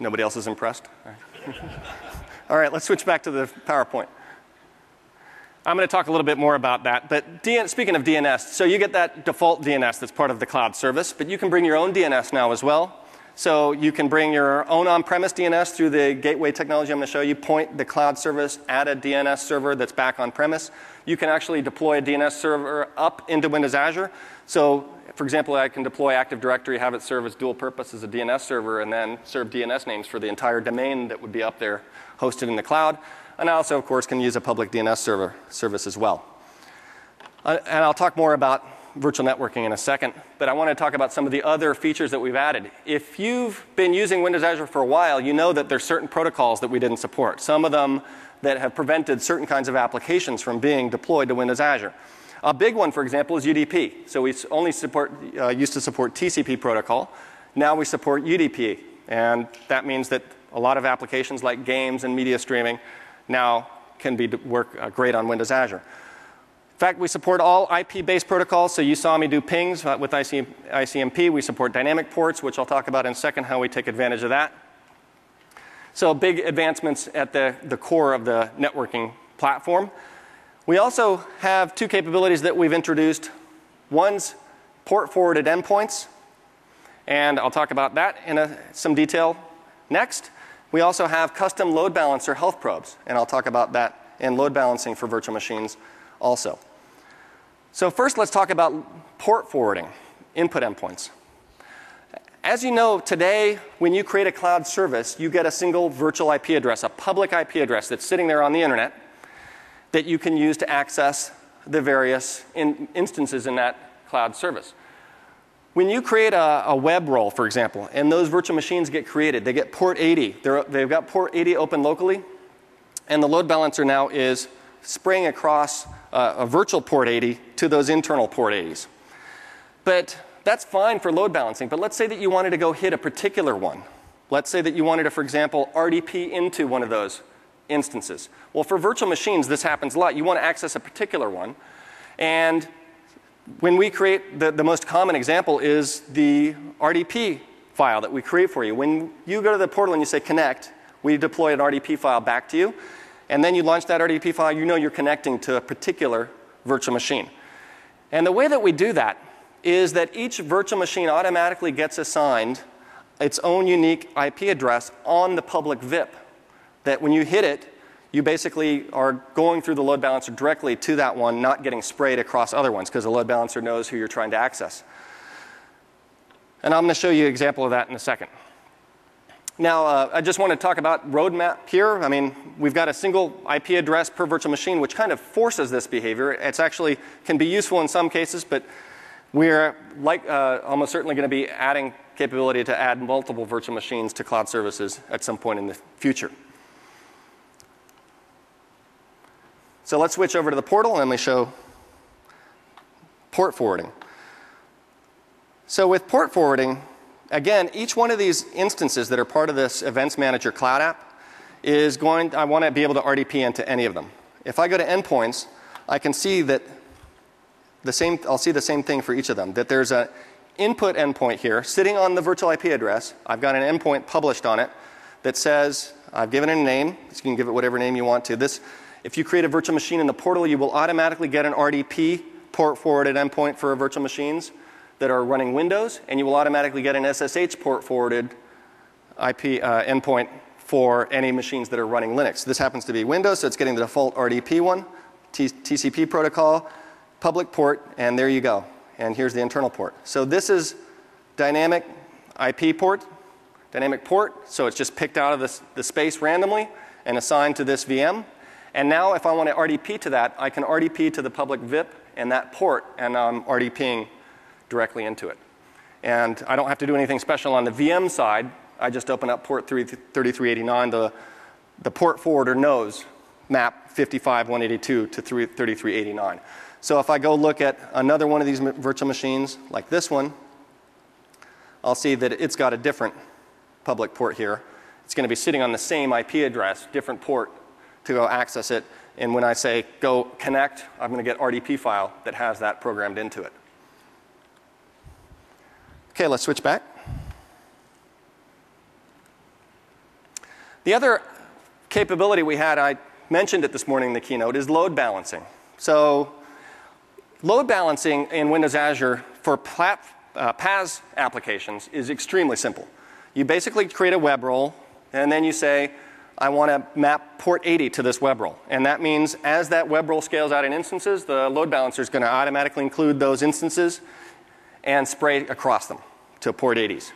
Nobody else is impressed? All right. All right, let's switch back to the PowerPoint. I'm going to talk a little bit more about that. But DN, speaking of DNS, so you get that default DNS that's part of the cloud service, but you can bring your own DNS now as well. So you can bring your own on-premise DNS through the gateway technology I'm going to show you, point the cloud service at a DNS server that's back on-premise. You can actually deploy a DNS server up into Windows Azure. So, for example, I can deploy Active Directory, have it serve as dual purpose as a DNS server, and then serve DNS names for the entire domain that would be up there hosted in the cloud. And I also, of course, can use a public DNS server service as well. Uh, and I'll talk more about virtual networking in a second, but I want to talk about some of the other features that we've added. If you've been using Windows Azure for a while, you know that there's certain protocols that we didn't support. Some of them that have prevented certain kinds of applications from being deployed to Windows Azure. A big one, for example, is UDP. So we only support, uh, used to support TCP protocol. Now we support UDP. And that means that a lot of applications like games and media streaming now can be work uh, great on Windows Azure. In fact, we support all IP-based protocols. So you saw me do pings with IC, ICMP. We support dynamic ports, which I'll talk about in a second, how we take advantage of that. So big advancements at the, the core of the networking platform. We also have two capabilities that we've introduced. One's port forwarded endpoints, and I'll talk about that in a, some detail next. We also have custom load balancer health probes, and I'll talk about that in load balancing for virtual machines also. So first let's talk about port forwarding, input endpoints. As you know, today, when you create a cloud service, you get a single virtual IP address, a public IP address that's sitting there on the internet that you can use to access the various in instances in that cloud service. When you create a, a, web role, for example, and those virtual machines get created, they get port 80. they have got port 80 open locally, and the load balancer now is spraying across uh, a virtual port 80 to those internal port 80s. But that's fine for load balancing, but let's say that you wanted to go hit a particular one. Let's say that you wanted to, for example, RDP into one of those instances. Well, for virtual machines, this happens a lot. You want to access a particular one, and when we create, the, the most common example is the RDP file that we create for you. When you go to the portal and you say connect, we deploy an RDP file back to you and then you launch that RDP file, you know you're connecting to a particular virtual machine. And the way that we do that is that each virtual machine automatically gets assigned its own unique IP address on the public VIP. That when you hit it, you basically are going through the load balancer directly to that one, not getting sprayed across other ones because the load balancer knows who you're trying to access. And I'm going to show you an example of that in a second. Now, uh, I just want to talk about roadmap here. I mean, we've got a single IP address per virtual machine, which kind of forces this behavior. It's actually can be useful in some cases, but we're like uh, almost certainly going to be adding capability to add multiple virtual machines to cloud services at some point in the future. So let's switch over to the portal and let me show port forwarding. So with port forwarding, again, each one of these instances that are part of this Events Manager Cloud app is going, I want to be able to RDP into any of them. If I go to endpoints, I can see that the same, I'll see the same thing for each of them, that there's an input endpoint here sitting on the virtual IP address. I've got an endpoint published on it that says, I've given it a name. You can give it whatever name you want to. This, if you create a virtual machine in the portal, you will automatically get an RDP port forwarded endpoint for virtual machines that are running Windows, and you will automatically get an SSH port forwarded IP uh, endpoint for any machines that are running Linux. This happens to be Windows, so it's getting the default RDP one, T TCP protocol, public port, and there you go. And here's the internal port. So this is dynamic IP port, dynamic port, so it's just picked out of the space randomly and assigned to this VM. And now if I want to RDP to that, I can RDP to the public VIP and that port, and I'm RDPing directly into it. And I don't have to do anything special on the VM side. I just open up port 3389. The, the port forwarder knows map 55182 to 3389. So if I go look at another one of these virtual machines, like this one, I'll see that it's got a different public port here. It's going to be sitting on the same IP address, different port to go access it. And when I say go connect, I'm going to get RDP file that has that programmed into it. Okay, let's switch back. The other capability we had, I mentioned it this morning in the keynote, is load balancing. So, load balancing in Windows Azure for plat, uh, PaaS applications is extremely simple. You basically create a web role, and then you say, I want to map port 80 to this web role. And that means as that web role scales out in instances, the load balancer is going to automatically include those instances and spray across them to port 80s.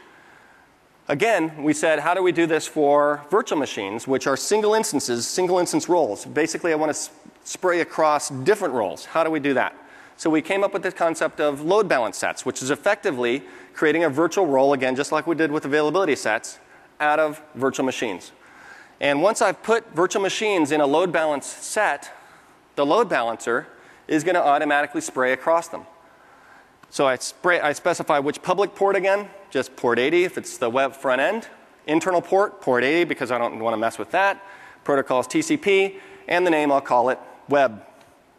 Again, we said, how do we do this for virtual machines, which are single instances, single instance roles? Basically, I want to spray across different roles. How do we do that? So we came up with this concept of load balance sets, which is effectively creating a virtual role, again, just like we did with availability sets, out of virtual machines. And once I've put virtual machines in a load balance set, the load balancer is going to automatically spray across them. So I, spray, I specify which public port again, just port 80 if it's the web front end. Internal port, port 80 because I don't want to mess with that. Protocol is TCP, and the name I'll call it web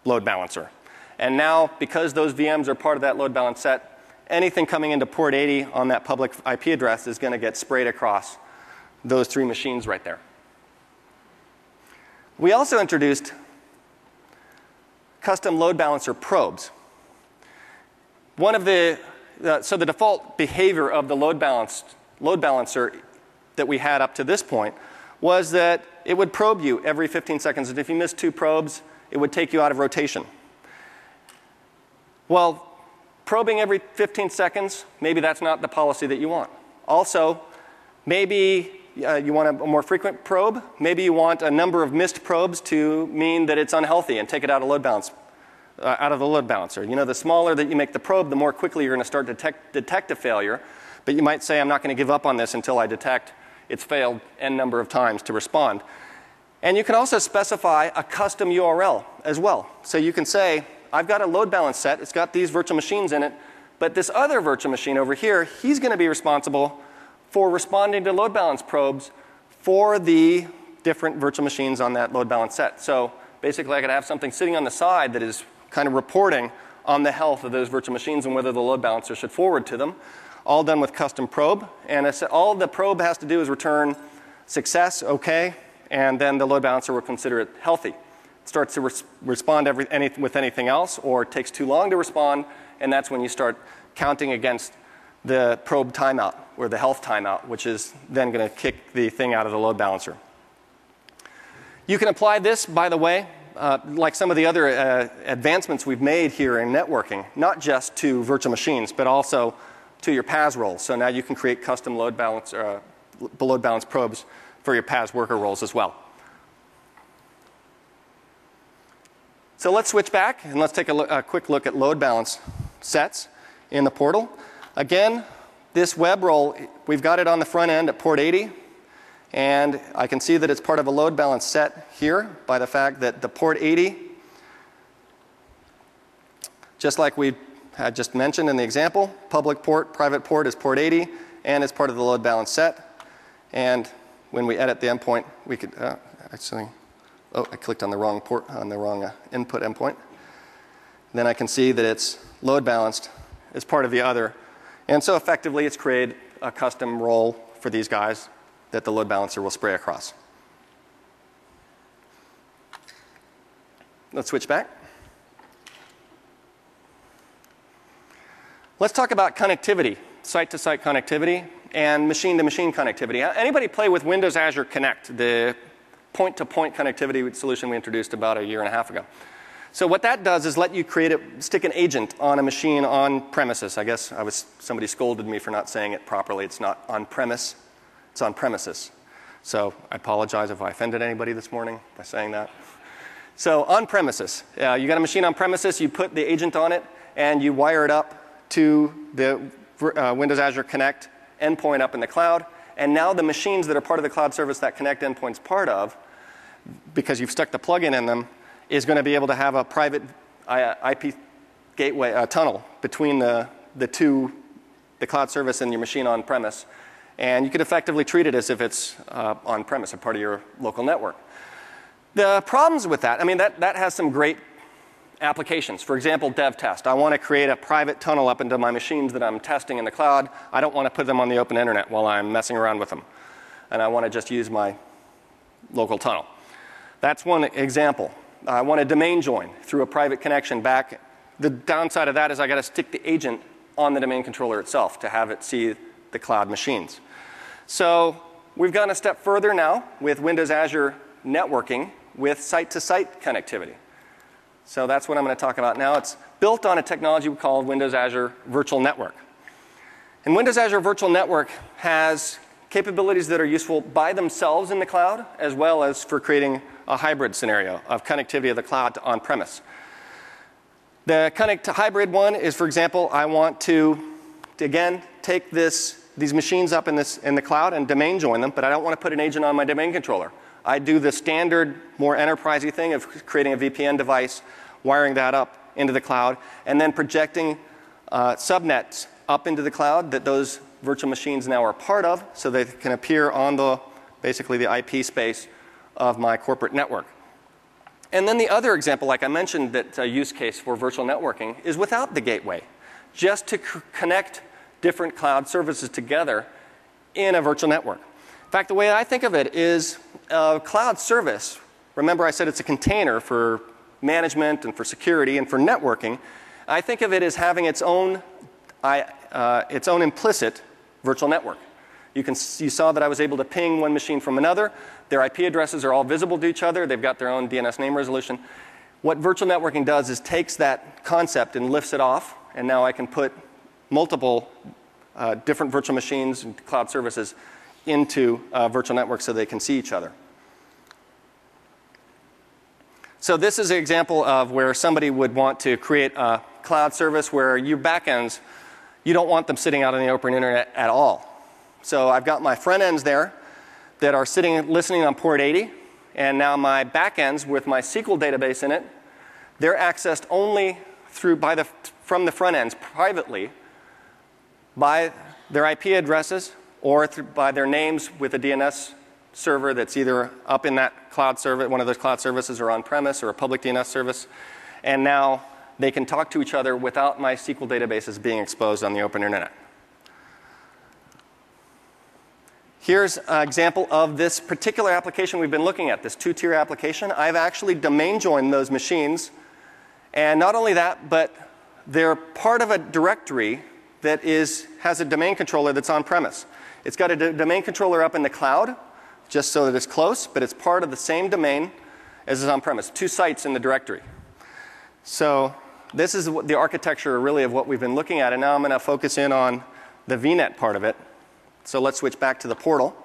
load balancer. And now, because those VMs are part of that load balance set, anything coming into port 80 on that public IP address is going to get sprayed across those three machines right there. We also introduced custom load balancer probes. One of the, uh, so the default behavior of the load, balanced, load balancer that we had up to this point was that it would probe you every 15 seconds. And if you missed two probes, it would take you out of rotation. Well, probing every 15 seconds, maybe that's not the policy that you want. Also, maybe uh, you want a, more frequent probe. Maybe you want a number of missed probes to mean that it's unhealthy and take it out of load balance, uh, out of the load balancer. You know, the smaller that you make the probe, the more quickly you're going to start to detect, detect a failure. But you might say, I'm not going to give up on this until I detect it's failed n number of times to respond. And you can also specify a custom URL as well. So you can say, I've got a load balance set, it's got these virtual machines in it, but this other virtual machine over here, he's going to be responsible for responding to load balance probes for the different virtual machines on that load balance set. So basically, I could have something sitting on the side that is kind of reporting on the health of those virtual machines and whether the load balancer should forward to them. All done with custom probe. And all the probe has to do is return success, okay, and then the load balancer will consider it healthy. It starts to res respond every, any, with anything else, or takes too long to respond, and that's when you start counting against the probe timeout or the health timeout, which is then going to kick the thing out of the load balancer. You can apply this, by the way, uh, like some of the other uh, advancements we've made here in networking, not just to virtual machines, but also to your PaaS roles. So now you can create custom load balance, uh, load balance probes for your PaaS worker roles as well. So let's switch back and let's take a, a quick look at load balance sets in the portal. Again, this web role, we've got it on the front end at port 80. And I can see that it's part of a load balance set here by the fact that the port 80, just like we had just mentioned in the example, public port, private port is port 80, and it's part of the load balance set. And when we edit the endpoint, we could uh, actually, oh, I clicked on the wrong port, on the wrong uh, input endpoint. Then I can see that it's load balanced as part of the other and so effectively, it's created a custom role for these guys that the load balancer will spray across. Let's switch back. Let's talk about connectivity, site-to-site connectivity, and machine-to-machine connectivity. Anybody play with Windows Azure Connect, the point-to-point connectivity solution we introduced about a year and a half ago? So what that does is let you create a, stick an agent on a machine on premises. I guess I was, somebody scolded me for not saying it properly. It's not on premise, it's on premises. So I apologize if I offended anybody this morning by saying that. So on premises, uh, you got a machine on premises, you put the agent on it, and you wire it up to the uh, Windows Azure Connect endpoint up in the cloud. And now the machines that are part of the cloud service that Connect endpoint's part of, because you've stuck the plugin in them, is going to be able to have a private IP gateway uh, tunnel between the, the two, the cloud service and your machine on premise. And you could effectively treat it as if it's uh, on premise, a part of your local network. The problems with that, I mean, that, that has some great applications. For example, dev test. I want to create a private tunnel up into my machines that I'm testing in the cloud. I don't want to put them on the open internet while I'm messing around with them. And I want to just use my local tunnel. That's one example. I want a domain join through a private connection back. The downside of that is I got to stick the agent on the domain controller itself to have it see the cloud machines. So we've gone a step further now with Windows Azure networking with site-to-site connectivity. So that's what I'm going to talk about now. It's built on a technology we call Windows Azure Virtual Network. And Windows Azure Virtual Network has capabilities that are useful by themselves in the cloud, as well as for creating a hybrid scenario of connectivity of the cloud to on premise. The connect hybrid one is, for example, I want to, again take this, these machines up in, this, in the cloud and domain join them, but I don't want to put an agent on my domain controller. I do the standard, more enterprisey thing of creating a VPN device, wiring that up into the cloud, and then projecting uh, subnets up into the cloud that those virtual machines now are part of so they can appear on the basically the IP space of my corporate network. And then the other example, like I mentioned, that a use case for virtual networking is without the gateway, just to c- connect different cloud services together in a virtual network. In fact, the way I think of it is a cloud service. Remember, I said it's a container for management and for security and for networking. I think of it as having its own, uh, its own implicit virtual network. You, can, you saw that I was able to ping one machine from another. Their IP addresses are all visible to each other. They've got their own DNS name resolution. What virtual networking does is takes that concept and lifts it off, and now I can put multiple uh, different virtual machines and cloud services into a virtual networks so they can see each other. So this is an example of where somebody would want to create a cloud service where your backends, you don't want them sitting out on the open internet at all. So I've got my front ends there that are sitting listening on port 80, and now my back ends with my SQL database in it, they're accessed only through by the from the front ends privately by their IP addresses or through, by their names with a DNS server that's either up in that cloud service, one of those cloud services, or on premise, or a public DNS service. And now they can talk to each other without my SQL databases being exposed on the open internet. Here's an example of this particular application we've been looking at, this two tier application. I've actually domain joined those machines. And not only that, but they're part of a directory that is, has a domain controller that's on premise. It's got a domain controller up in the cloud, just so that it's close, but it's part of the same domain as is on premise. Two sites in the directory. So this is the architecture really of what we've been looking at, and now I'm going to focus in on the VNet part of it. So let's switch back to the portal.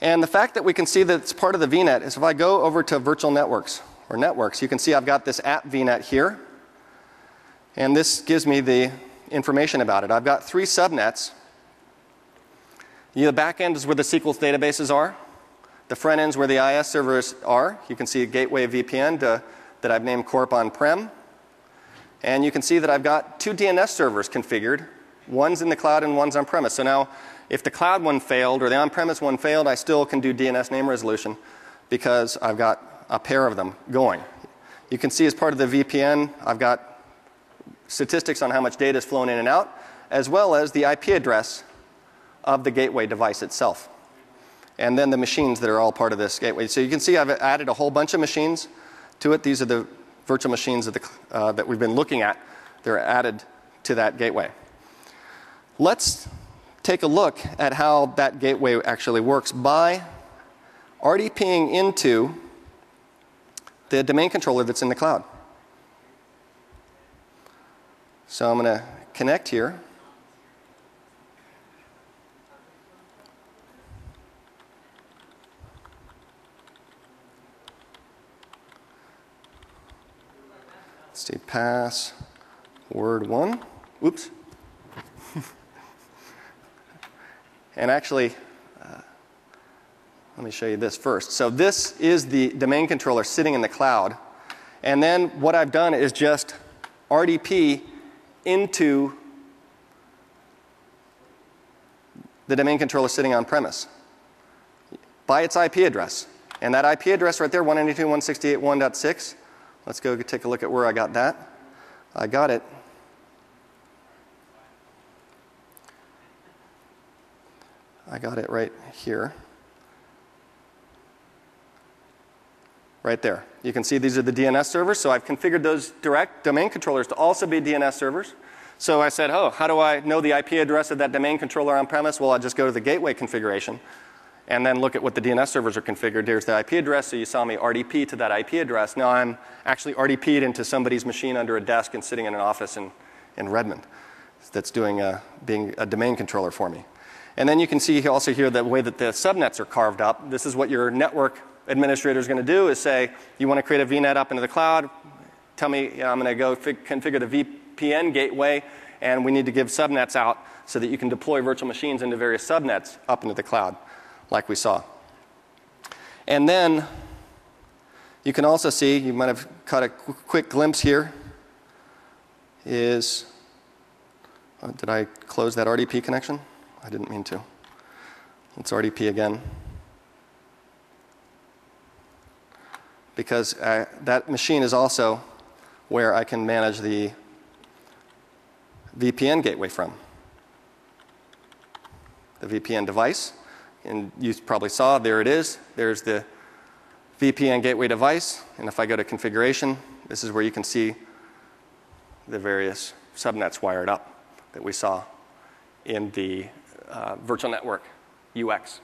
And the fact that we can see that it's part of the VNet is if I go over to virtual networks or networks, you can see I've got this app VNet here. And this gives me the information about it. I've got three subnets. The back end is where the SQL databases are. The front end is where the IIS servers are. You can see a gateway VPN to, that I've named Corp on prem. And you can see that I've got two DNS servers configured. One's in the cloud and one's on premise. So now, if the cloud one failed or the on premise one failed, I still can do DNS name resolution because I've got a pair of them going. You can see as part of the VPN, I've got statistics on how much data is flown in and out, as well as the IP address of the gateway device itself. And then the machines that are all part of this gateway. So you can see I've added a whole bunch of machines to it. These are the virtual machines that, the, uh, that we've been looking at. They're added to that gateway. Let's take a look at how that gateway actually works by RDPing into the domain controller that's in the cloud. So I'm going to connect here. Let's see, pass word one. Oops. And actually, uh, let me show you this first. So this is the domain controller sitting in the cloud. And then what I've done is just RDP into the domain controller sitting on premise by its IP address. And that IP address right there, 192.168.1.6, let's go take a look at where I got that. I got it. I got it right here. right there. You can see these are the DNS servers. So I've configured those direct domain controllers to also be DNS servers. So I said, oh, how do I know the IP address of that domain controller on premise? Well, I just go to the gateway configuration and then look at what the DNS servers are configured. Here's the IP address. So you saw me RDP to that IP address. Now I'm actually RDP'd into somebody's machine under a desk and sitting in an office in, in Redmond that's doing a, being a domain controller for me. And then you can see also here the way that the subnets are carved up. This is what your network administrator is going to do is say, you want to create a VNet up into the cloud, tell me you know, I'm going to go fig- configure the VPN gateway, and we need to give subnets out so that you can deploy virtual machines into various subnets up into the cloud, like we saw. And then you can also see, you might have caught a qu- quick glimpse here, is, uh, did I close that RDP connection? I didn't mean to. Let's RDP again. Because uh, that machine is also where I can manage the VPN gateway from. The VPN device, and you probably saw, there it is. There's the VPN gateway device, and if I go to configuration, this is where you can see the various subnets wired up that we saw in the uh, virtual network UX.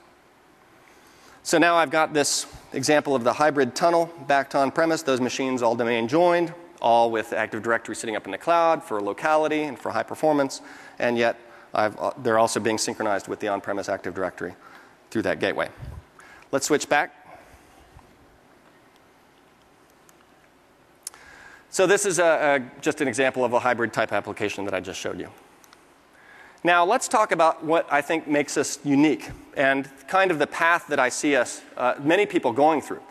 So now I've got this example of the hybrid tunnel backed on premise, those machines all domain joined, all with Active Directory sitting up in the cloud for locality and for high performance, and yet I've, uh, they're also being synchronized with the on premise Active Directory through that gateway. Let's switch back. So, this is a, a, just an example of a hybrid type application that I just showed you. Now, let's talk about what I think makes us unique and kind of the path that I see us, uh, many people going through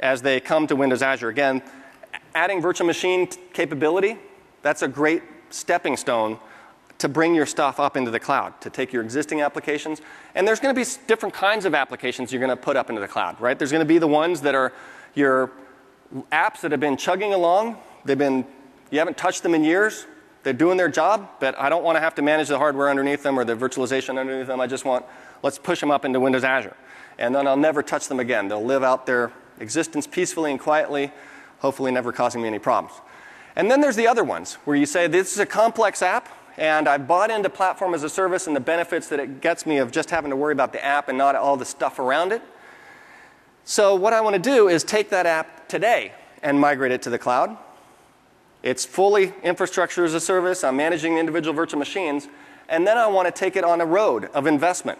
as they come to Windows Azure. Again, adding virtual machine capability, that's a great stepping stone to bring your stuff up into the cloud, to take your existing applications. And there's going to be different kinds of applications you're going to put up into the cloud, right? There's going to be the ones that are your apps that have been chugging along. They've been, you haven't touched them in years. They're doing their job, but I don't want to have to manage the hardware underneath them or the virtualization underneath them. I just want, let's push them up into Windows Azure. And then I'll never touch them again. They'll live out their existence peacefully and quietly, hopefully never causing me any problems. And then there's the other ones where you say, this is a complex app, and I bought into platform as a service and the benefits that it gets me of just having to worry about the app and not all the stuff around it. So, what I want to do is take that app today and migrate it to the cloud it's fully infrastructure as a service. I'm managing individual virtual machines. And then I want to take it on a road of investment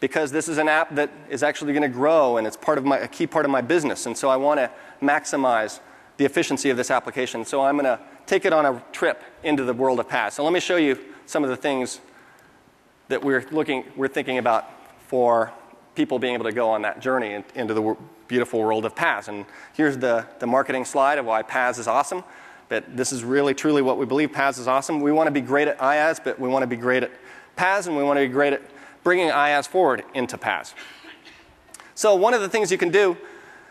because this is an app that is actually going to grow and it's part of my, a key part of my business. And so I want to maximize the efficiency of this application. So I'm going to take it on a trip into the world of PaaS. So let me show you some of the things that we're looking, we're thinking about for people being able to go on that journey into the beautiful world of PaaS. And here's the, the marketing slide of why PaaS is awesome that this is really truly what we believe. PaaS is awesome. We want to be great at IaaS, but we want to be great at PaaS, and we want to be great at bringing IaaS forward into PaaS. So one of the things you can do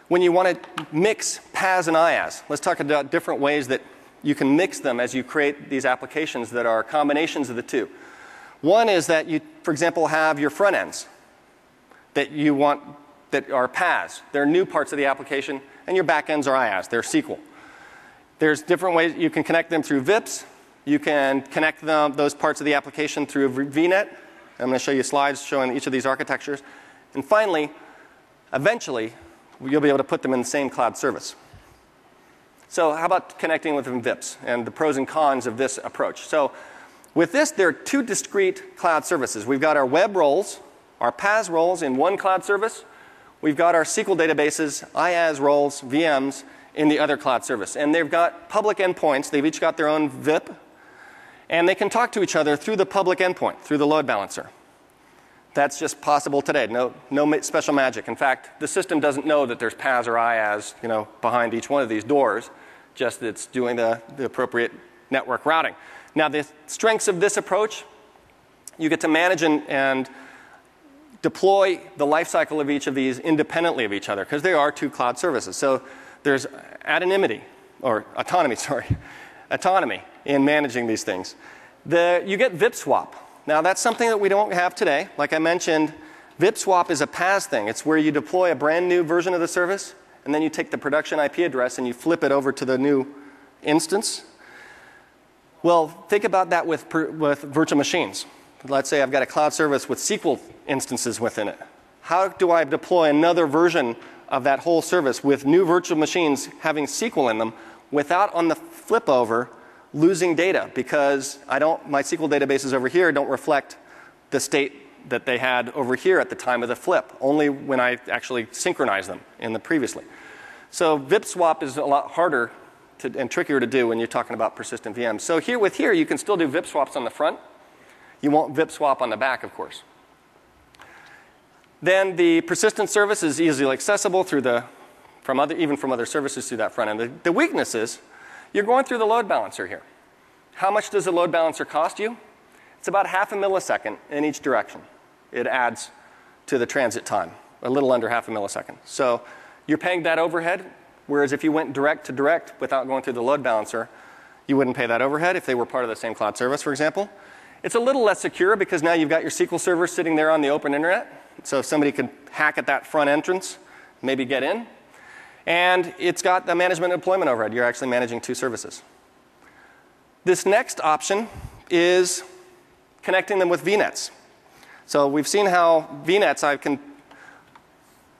when you want to mix PaaS and IaaS, let's talk about different ways that you can mix them as you create these applications that are combinations of the two. One is that you, for example, have your front ends that you want that are PaaS. They're new parts of the application, and your back ends are IaaS. They're SQL. There's different ways you can connect them through VIPs. You can connect them, those parts of the application through VNet. I'm going to show you slides showing each of these architectures. And finally, eventually, you'll be able to put them in the same cloud service. So, how about connecting with VIPs and the pros and cons of this approach? So, with this, there are two discrete cloud services. We've got our web roles, our PaaS roles in one cloud service. We've got our SQL databases, IaaS roles, VMs, in the other cloud service. And they've got public endpoints, they've each got their own VIP, and they can talk to each other through the public endpoint, through the load balancer. That's just possible today. No, no special magic. In fact, the system doesn't know that there's PaaS or IaaS you know, behind each one of these doors, just that it's doing the, the appropriate network routing. Now, the strengths of this approach, you get to manage and, and deploy the lifecycle of each of these independently of each other because they are two cloud services. So there's anonymity, or autonomy, sorry, autonomy in managing these things. The, you get VIP swap. Now, that's something that we don't have today. Like I mentioned, VIP swap is a PaaS thing. It's where you deploy a brand new version of the service, and then you take the production IP address and you flip it over to the new instance. Well, think about that with, with virtual machines. Let's say I've got a cloud service with SQL instances within it. How do I deploy another version of that whole service with new virtual machines having SQL in them without on the flip over losing data because I don't, my SQL databases over here don't reflect the state that they had over here at the time of the flip, only when I actually synchronize them in the previously. So VIP swap is a lot harder to, and trickier to do when you're talking about persistent VMs. So here with here, you can still do VIP swaps on the front. You won't VIP swap on the back, of course. Then the persistent service is easily accessible through the, from other, even from other services through that front end. The, the weakness is you're going through the load balancer here. How much does the load balancer cost you? It's about half a millisecond in each direction. It adds to the transit time, a little under half a millisecond. So you're paying that overhead, whereas if you went direct to direct without going through the load balancer, you wouldn't pay that overhead if they were part of the same cloud service, for example. It's a little less secure because now you've got your SQL server sitting there on the open internet. So if somebody could hack at that front entrance, maybe get in. And it's got the management deployment overhead. You're actually managing two services. This next option is connecting them with VNets. So we've seen how VNets, I can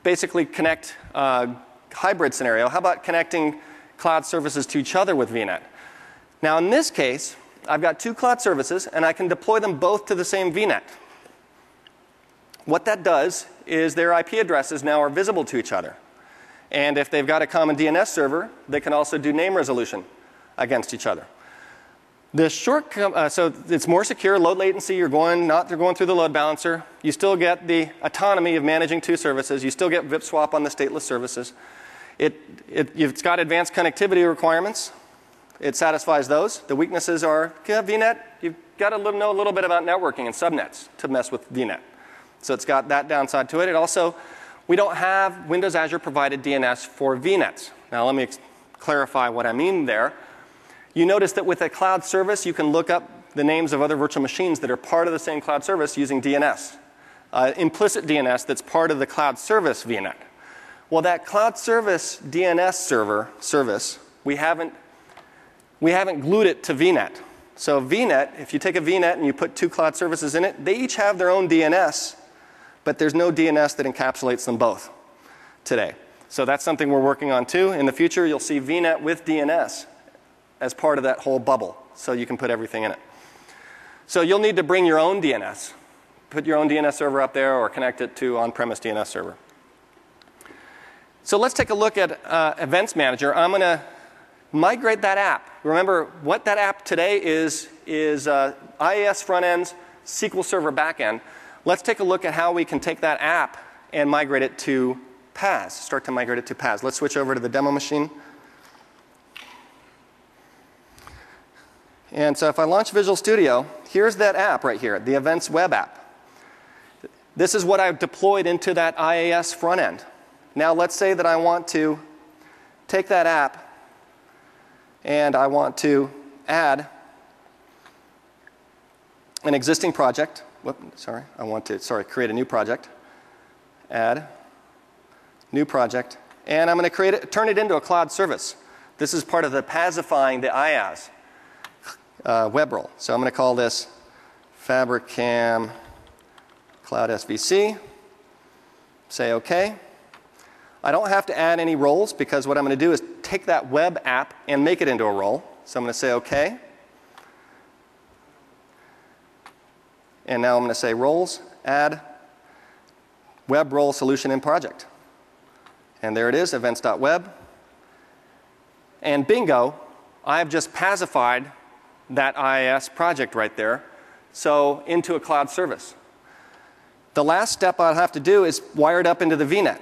basically connect a hybrid scenario. How about connecting cloud services to each other with VNet? Now, in this case, I've got two cloud services, and I can deploy them both to the same VNet. What that does is their IP addresses now are visible to each other. And if they've got a common DNS server, they can also do name resolution against each other. The short, uh, so it's more secure, low latency. You're going not they're going through the load balancer. You still get the autonomy of managing two services. You still get VIP swap on the stateless services. It, it, it's got advanced connectivity requirements. It satisfies those. The weaknesses are yeah, VNet. You've got to know a little bit about networking and subnets to mess with VNet. So it's got that downside to it. It also, we don't have Windows Azure provided DNS for VNets. Now let me clarify what I mean there. You notice that with a cloud service, you can look up the names of other virtual machines that are part of the same cloud service using DNS. Uh, implicit DNS that's part of the cloud service VNet. Well, that cloud service DNS server service, we haven't, we haven't glued it to VNet. So VNet, if you take a VNet and you put two cloud services in it, they each have their own DNS, but there's no DNS that encapsulates them both today. So that's something we're working on too. In the future, you'll see VNet with DNS as part of that whole bubble, so you can put everything in it. So you'll need to bring your own DNS. Put your own DNS server up there or connect it to on-premise DNS server. So let's take a look at uh, Events Manager. I'm going to migrate that app. Remember, what that app today is, is uh, IIS front ends, SQL Server backend. Let's take a look at how we can take that app and migrate it to PaaS, start to migrate it to PaaS. Let's switch over to the demo machine. And so if I launch Visual Studio, here's that app right here, the Events web app. This is what I've deployed into that IIS front end. Now let's say that I want to take that app and I want to add an existing project. Whoop, sorry, I want to, sorry, create a new project. Add, new project, and I'm going to create it, turn it into a cloud service. This is part of the PaaSifying the IaaS uh, web role. So I'm going to call this Fabrikam Cloud SVC. Say OK. I don't have to add any roles because what I'm going to do is take that web app and make it into a role. So I'm going to say OK. And now I'm going to say roles, add web role solution in project. And there it is, events.web. And bingo, I've just PaaSified that IIS project right there, so into a cloud service. The last step I'll have to do is wire it up into the VNet.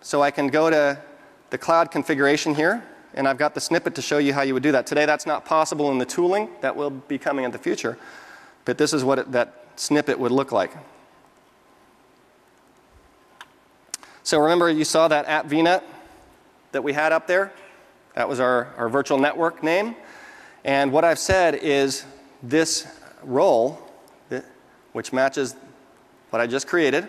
So I can go to the cloud configuration here, and I've got the snippet to show you how you would do that. Today that's not possible in the tooling, that will be coming in the future, but this is what it, that snippet would look like. So remember you saw that app VNet that we had up there? That was our, our virtual network name. And what I've said is this role, which matches what I just created,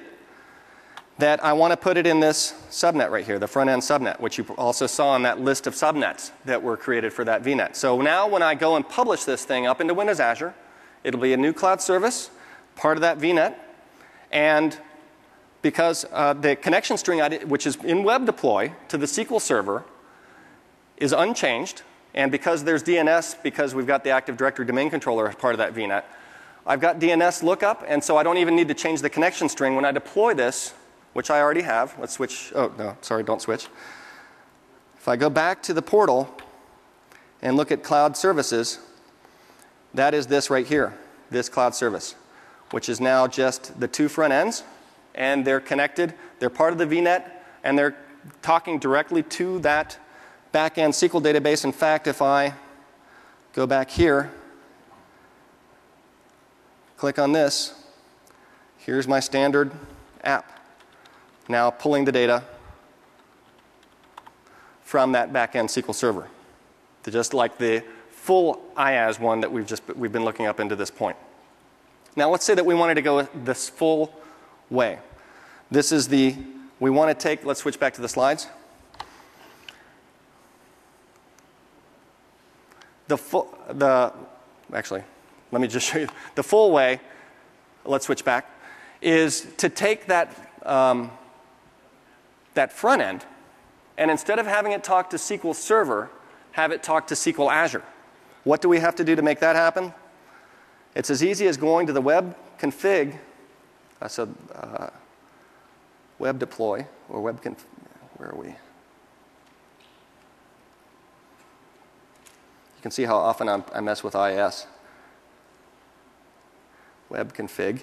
that I want to put it in this subnet right here, the front end subnet, which you also saw on that list of subnets that were created for that VNet. So now when I go and publish this thing up into Windows Azure, it'll be a new cloud service, part of that VNet, and because uh, the connection string, which is in web deploy to the SQL server, is unchanged, and because there's DNS, because we've got the Active Directory domain controller as part of that VNet, I've got DNS lookup, and so I don't even need to change the connection string. When I deploy this, which I already have, let's switch. Oh, no, sorry, don't switch. If I go back to the portal and look at cloud services, that is this right here, this cloud service, which is now just the two front ends, and they're connected. They're part of the VNet, and they're talking directly to that backend SQL database. In fact, if I go back here, click on this, here's my standard app. Now pulling the data from that backend SQL server, just like the full IaaS one that we've just we've been looking up into this point. Now let's say that we wanted to go this full way. This is the we want to take. Let's switch back to the slides. The full the actually let me just show you the full way. Let's switch back. Is to take that um, that front end, and instead of having it talk to SQL Server, have it talk to SQL Azure. What do we have to do to make that happen? It's as easy as going to the web config, uh, so uh, web deploy, or web conf, where are we? You can see how often I'm, i mess with IIS. Web config.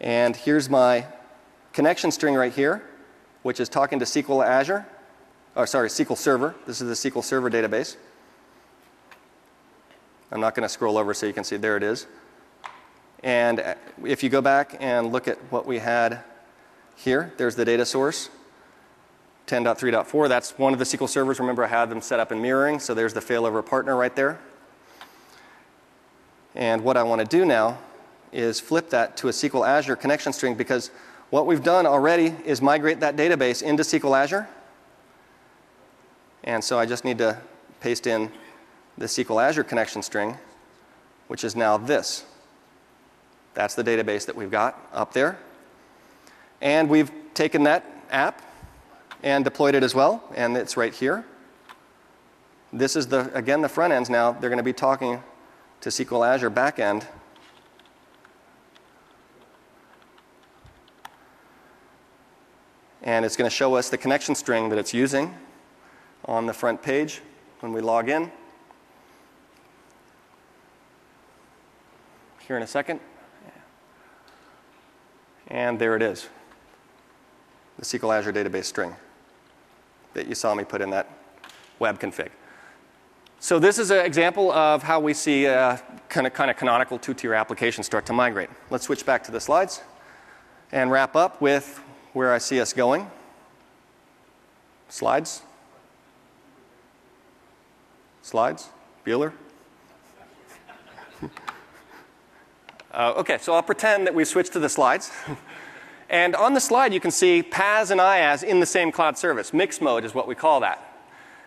And here's my connection string right here, which is talking to SQL Azure or sorry, SQL Server. This is the SQL Server database. I'm not going to scroll over so you can see there it is. And uh, if you go back and look at what we had here, there's the data source, 10.3.4. That's one of the SQL servers. Remember, I had them set up in mirroring, so there's the failover partner right there. And what I want to do now is flip that to a SQL Azure connection string because what we've done already is migrate that database into SQL Azure. And so I just need to paste in the SQL Azure connection string, which is now this. That's the database that we've got up there. And we've taken that app and deployed it as well, and it's right here. This is the, again, the front ends now. They're going to be talking to SQL Azure backend. And it's going to show us the connection string that it's using on the front page when we log in. Here in a second. And there it is the SQL Azure database string that you saw me put in that web config. So this is an example of how we see a kind of, kind of canonical two-tier application start to migrate. Let's switch back to the slides and wrap up with where I see us going. Slides. Slides? Bueller? Uh, okay, so I'll pretend that we've switched to the slides. and on the slide, you can see PaaS and IaaS in the same cloud service. Mixed mode is what we call that.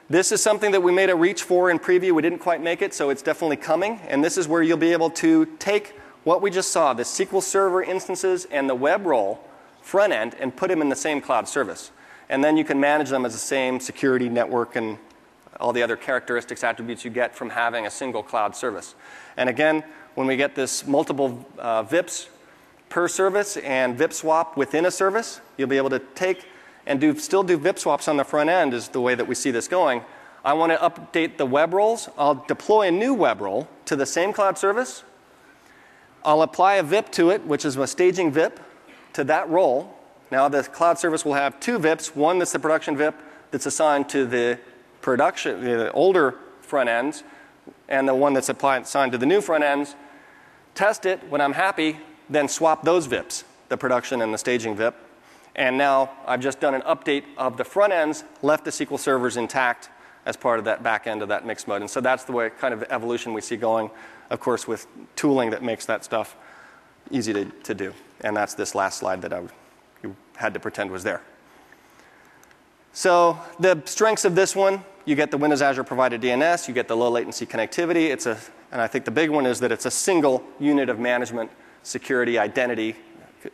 This is something that we made a reach for in preview. We didn't quite make it, so it's definitely coming. And this is where you'll be able to take what we just saw, the SQL Server instances and the web role front end, and put them in the same cloud service. And then you can manage them as the same security network and all the other characteristics, attributes you get from having a single cloud service. And again, when we get this multiple uh, VIPs per service and VIP swap within a service, you'll be able to take and do, still do VIP swaps on the front end, is the way that we see this going. I want to update the web roles. I'll deploy a new web role to the same cloud service. I'll apply a VIP to it, which is a staging VIP, to that role. Now, the cloud service will have two VIPs one that's the production VIP that's assigned to the production, the older front ends, and the one that's applied, assigned to the new front ends, test it. When I'm happy, then swap those VIPs, the production and the staging VIP. And now I've just done an update of the front ends, left the SQL servers intact as part of that back end of that mixed mode. And so that's the way kind of evolution we see going, of course, with tooling that makes that stuff easy to, to do. And that's this last slide that I had to pretend was there. So the strengths of this one, you get the Windows Azure provided DNS, you get the low latency connectivity. It's a, and I think the big one is that it's a single unit of management, security, identity,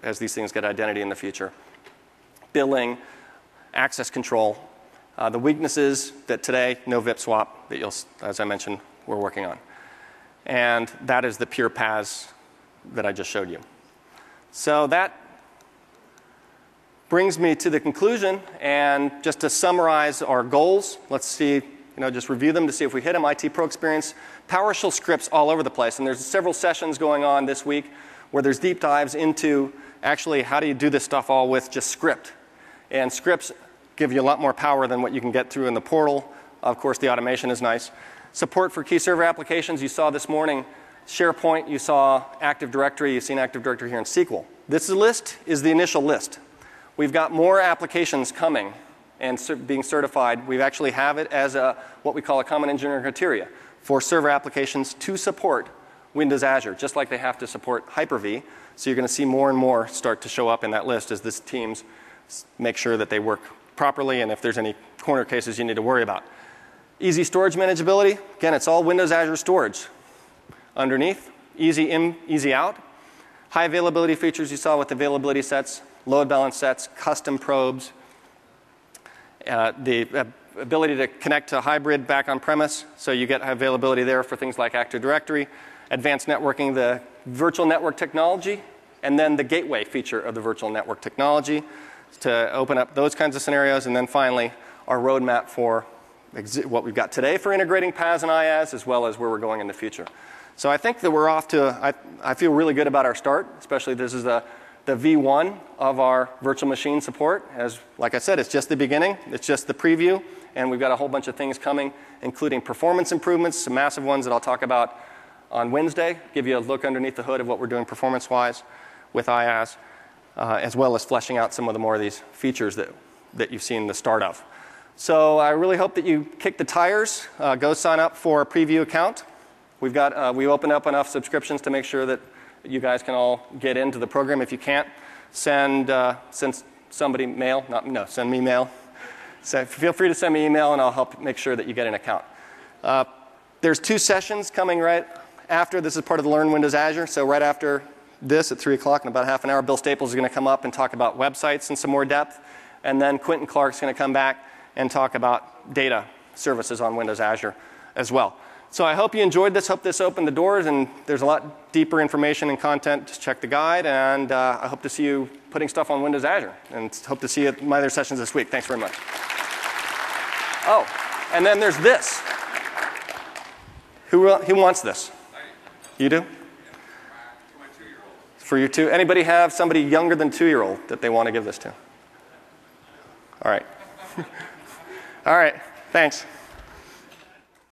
as these things get identity in the future, billing, access control. Uh, the weaknesses that today, no VIP swap, that you'll, as I mentioned, we're working on. And that is the pure PaaS that I just showed you. So that brings me to the conclusion. And just to summarize our goals, let's see, you know, just review them to see if we hit them. IT Pro Experience, PowerShell scripts all over the place. And there's several sessions going on this week where there's deep dives into actually how do you do this stuff all with just script. And scripts give you a lot more power than what you can get through in the portal. Of course, the automation is nice. Support for key server applications, you saw this morning. SharePoint, you saw Active Directory, you've seen Active Directory here in SQL. This list is the initial list. We've got more applications coming and being certified. We actually have it as a, what we call a common engineering criteria for server applications to support Windows Azure, just like they have to support Hyper-V. So you're going to see more and more start to show up in that list as these teams make sure that they work properly and if there's any corner cases you need to worry about. Easy storage manageability. Again, it's all Windows Azure storage. Underneath, easy in, easy out. High availability features you saw with availability sets, load balance sets, custom probes, uh, the ability to connect to hybrid back on premise, so you get availability there for things like Active Directory, advanced networking, the virtual network technology, and then the gateway feature of the virtual network technology to open up those kinds of scenarios, and then finally, our roadmap for what we've got today for integrating PaaS and IaaS, as well as where we're going in the future. So I think that we're off to, I, I feel really good about our start, especially this is the the V1 of our virtual machine support. As, like I said, it's just the beginning, it's just the preview, and we've got a whole bunch of things coming, including performance improvements, some massive ones that I'll talk about on Wednesday, give you a look underneath the hood of what we're doing performance wise with IaaS, uh, as well as fleshing out some of the more of these features that, that you've seen the start of. So I really hope that you kick the tires, uh, go sign up for a preview account. We've got, uh, we opened up enough subscriptions to make sure that you guys can all get into the program. If you can't, send, uh, send somebody mail, not, no, send me mail. So feel free to send me email and I'll help make sure that you get an account. Uh, there's two sessions coming right after. This is part of the Learn Windows Azure. So right after this at 3 o'clock in about half an hour, Bill Staples is going to come up and talk about websites in some more depth. And then Quentin Clark's going to come back and talk about data services on Windows Azure as well. So I hope you enjoyed this. Hope this opened the doors, and there's a lot deeper information and content. Just check the guide, and uh, I hope to see you putting stuff on Windows Azure, and hope to see you at my other sessions this week. Thanks very much. Oh, and then there's this. Who, who wants this? You do? For you two? Anybody have somebody younger than two-year-old that they want to give this to? All right. All right. Thanks.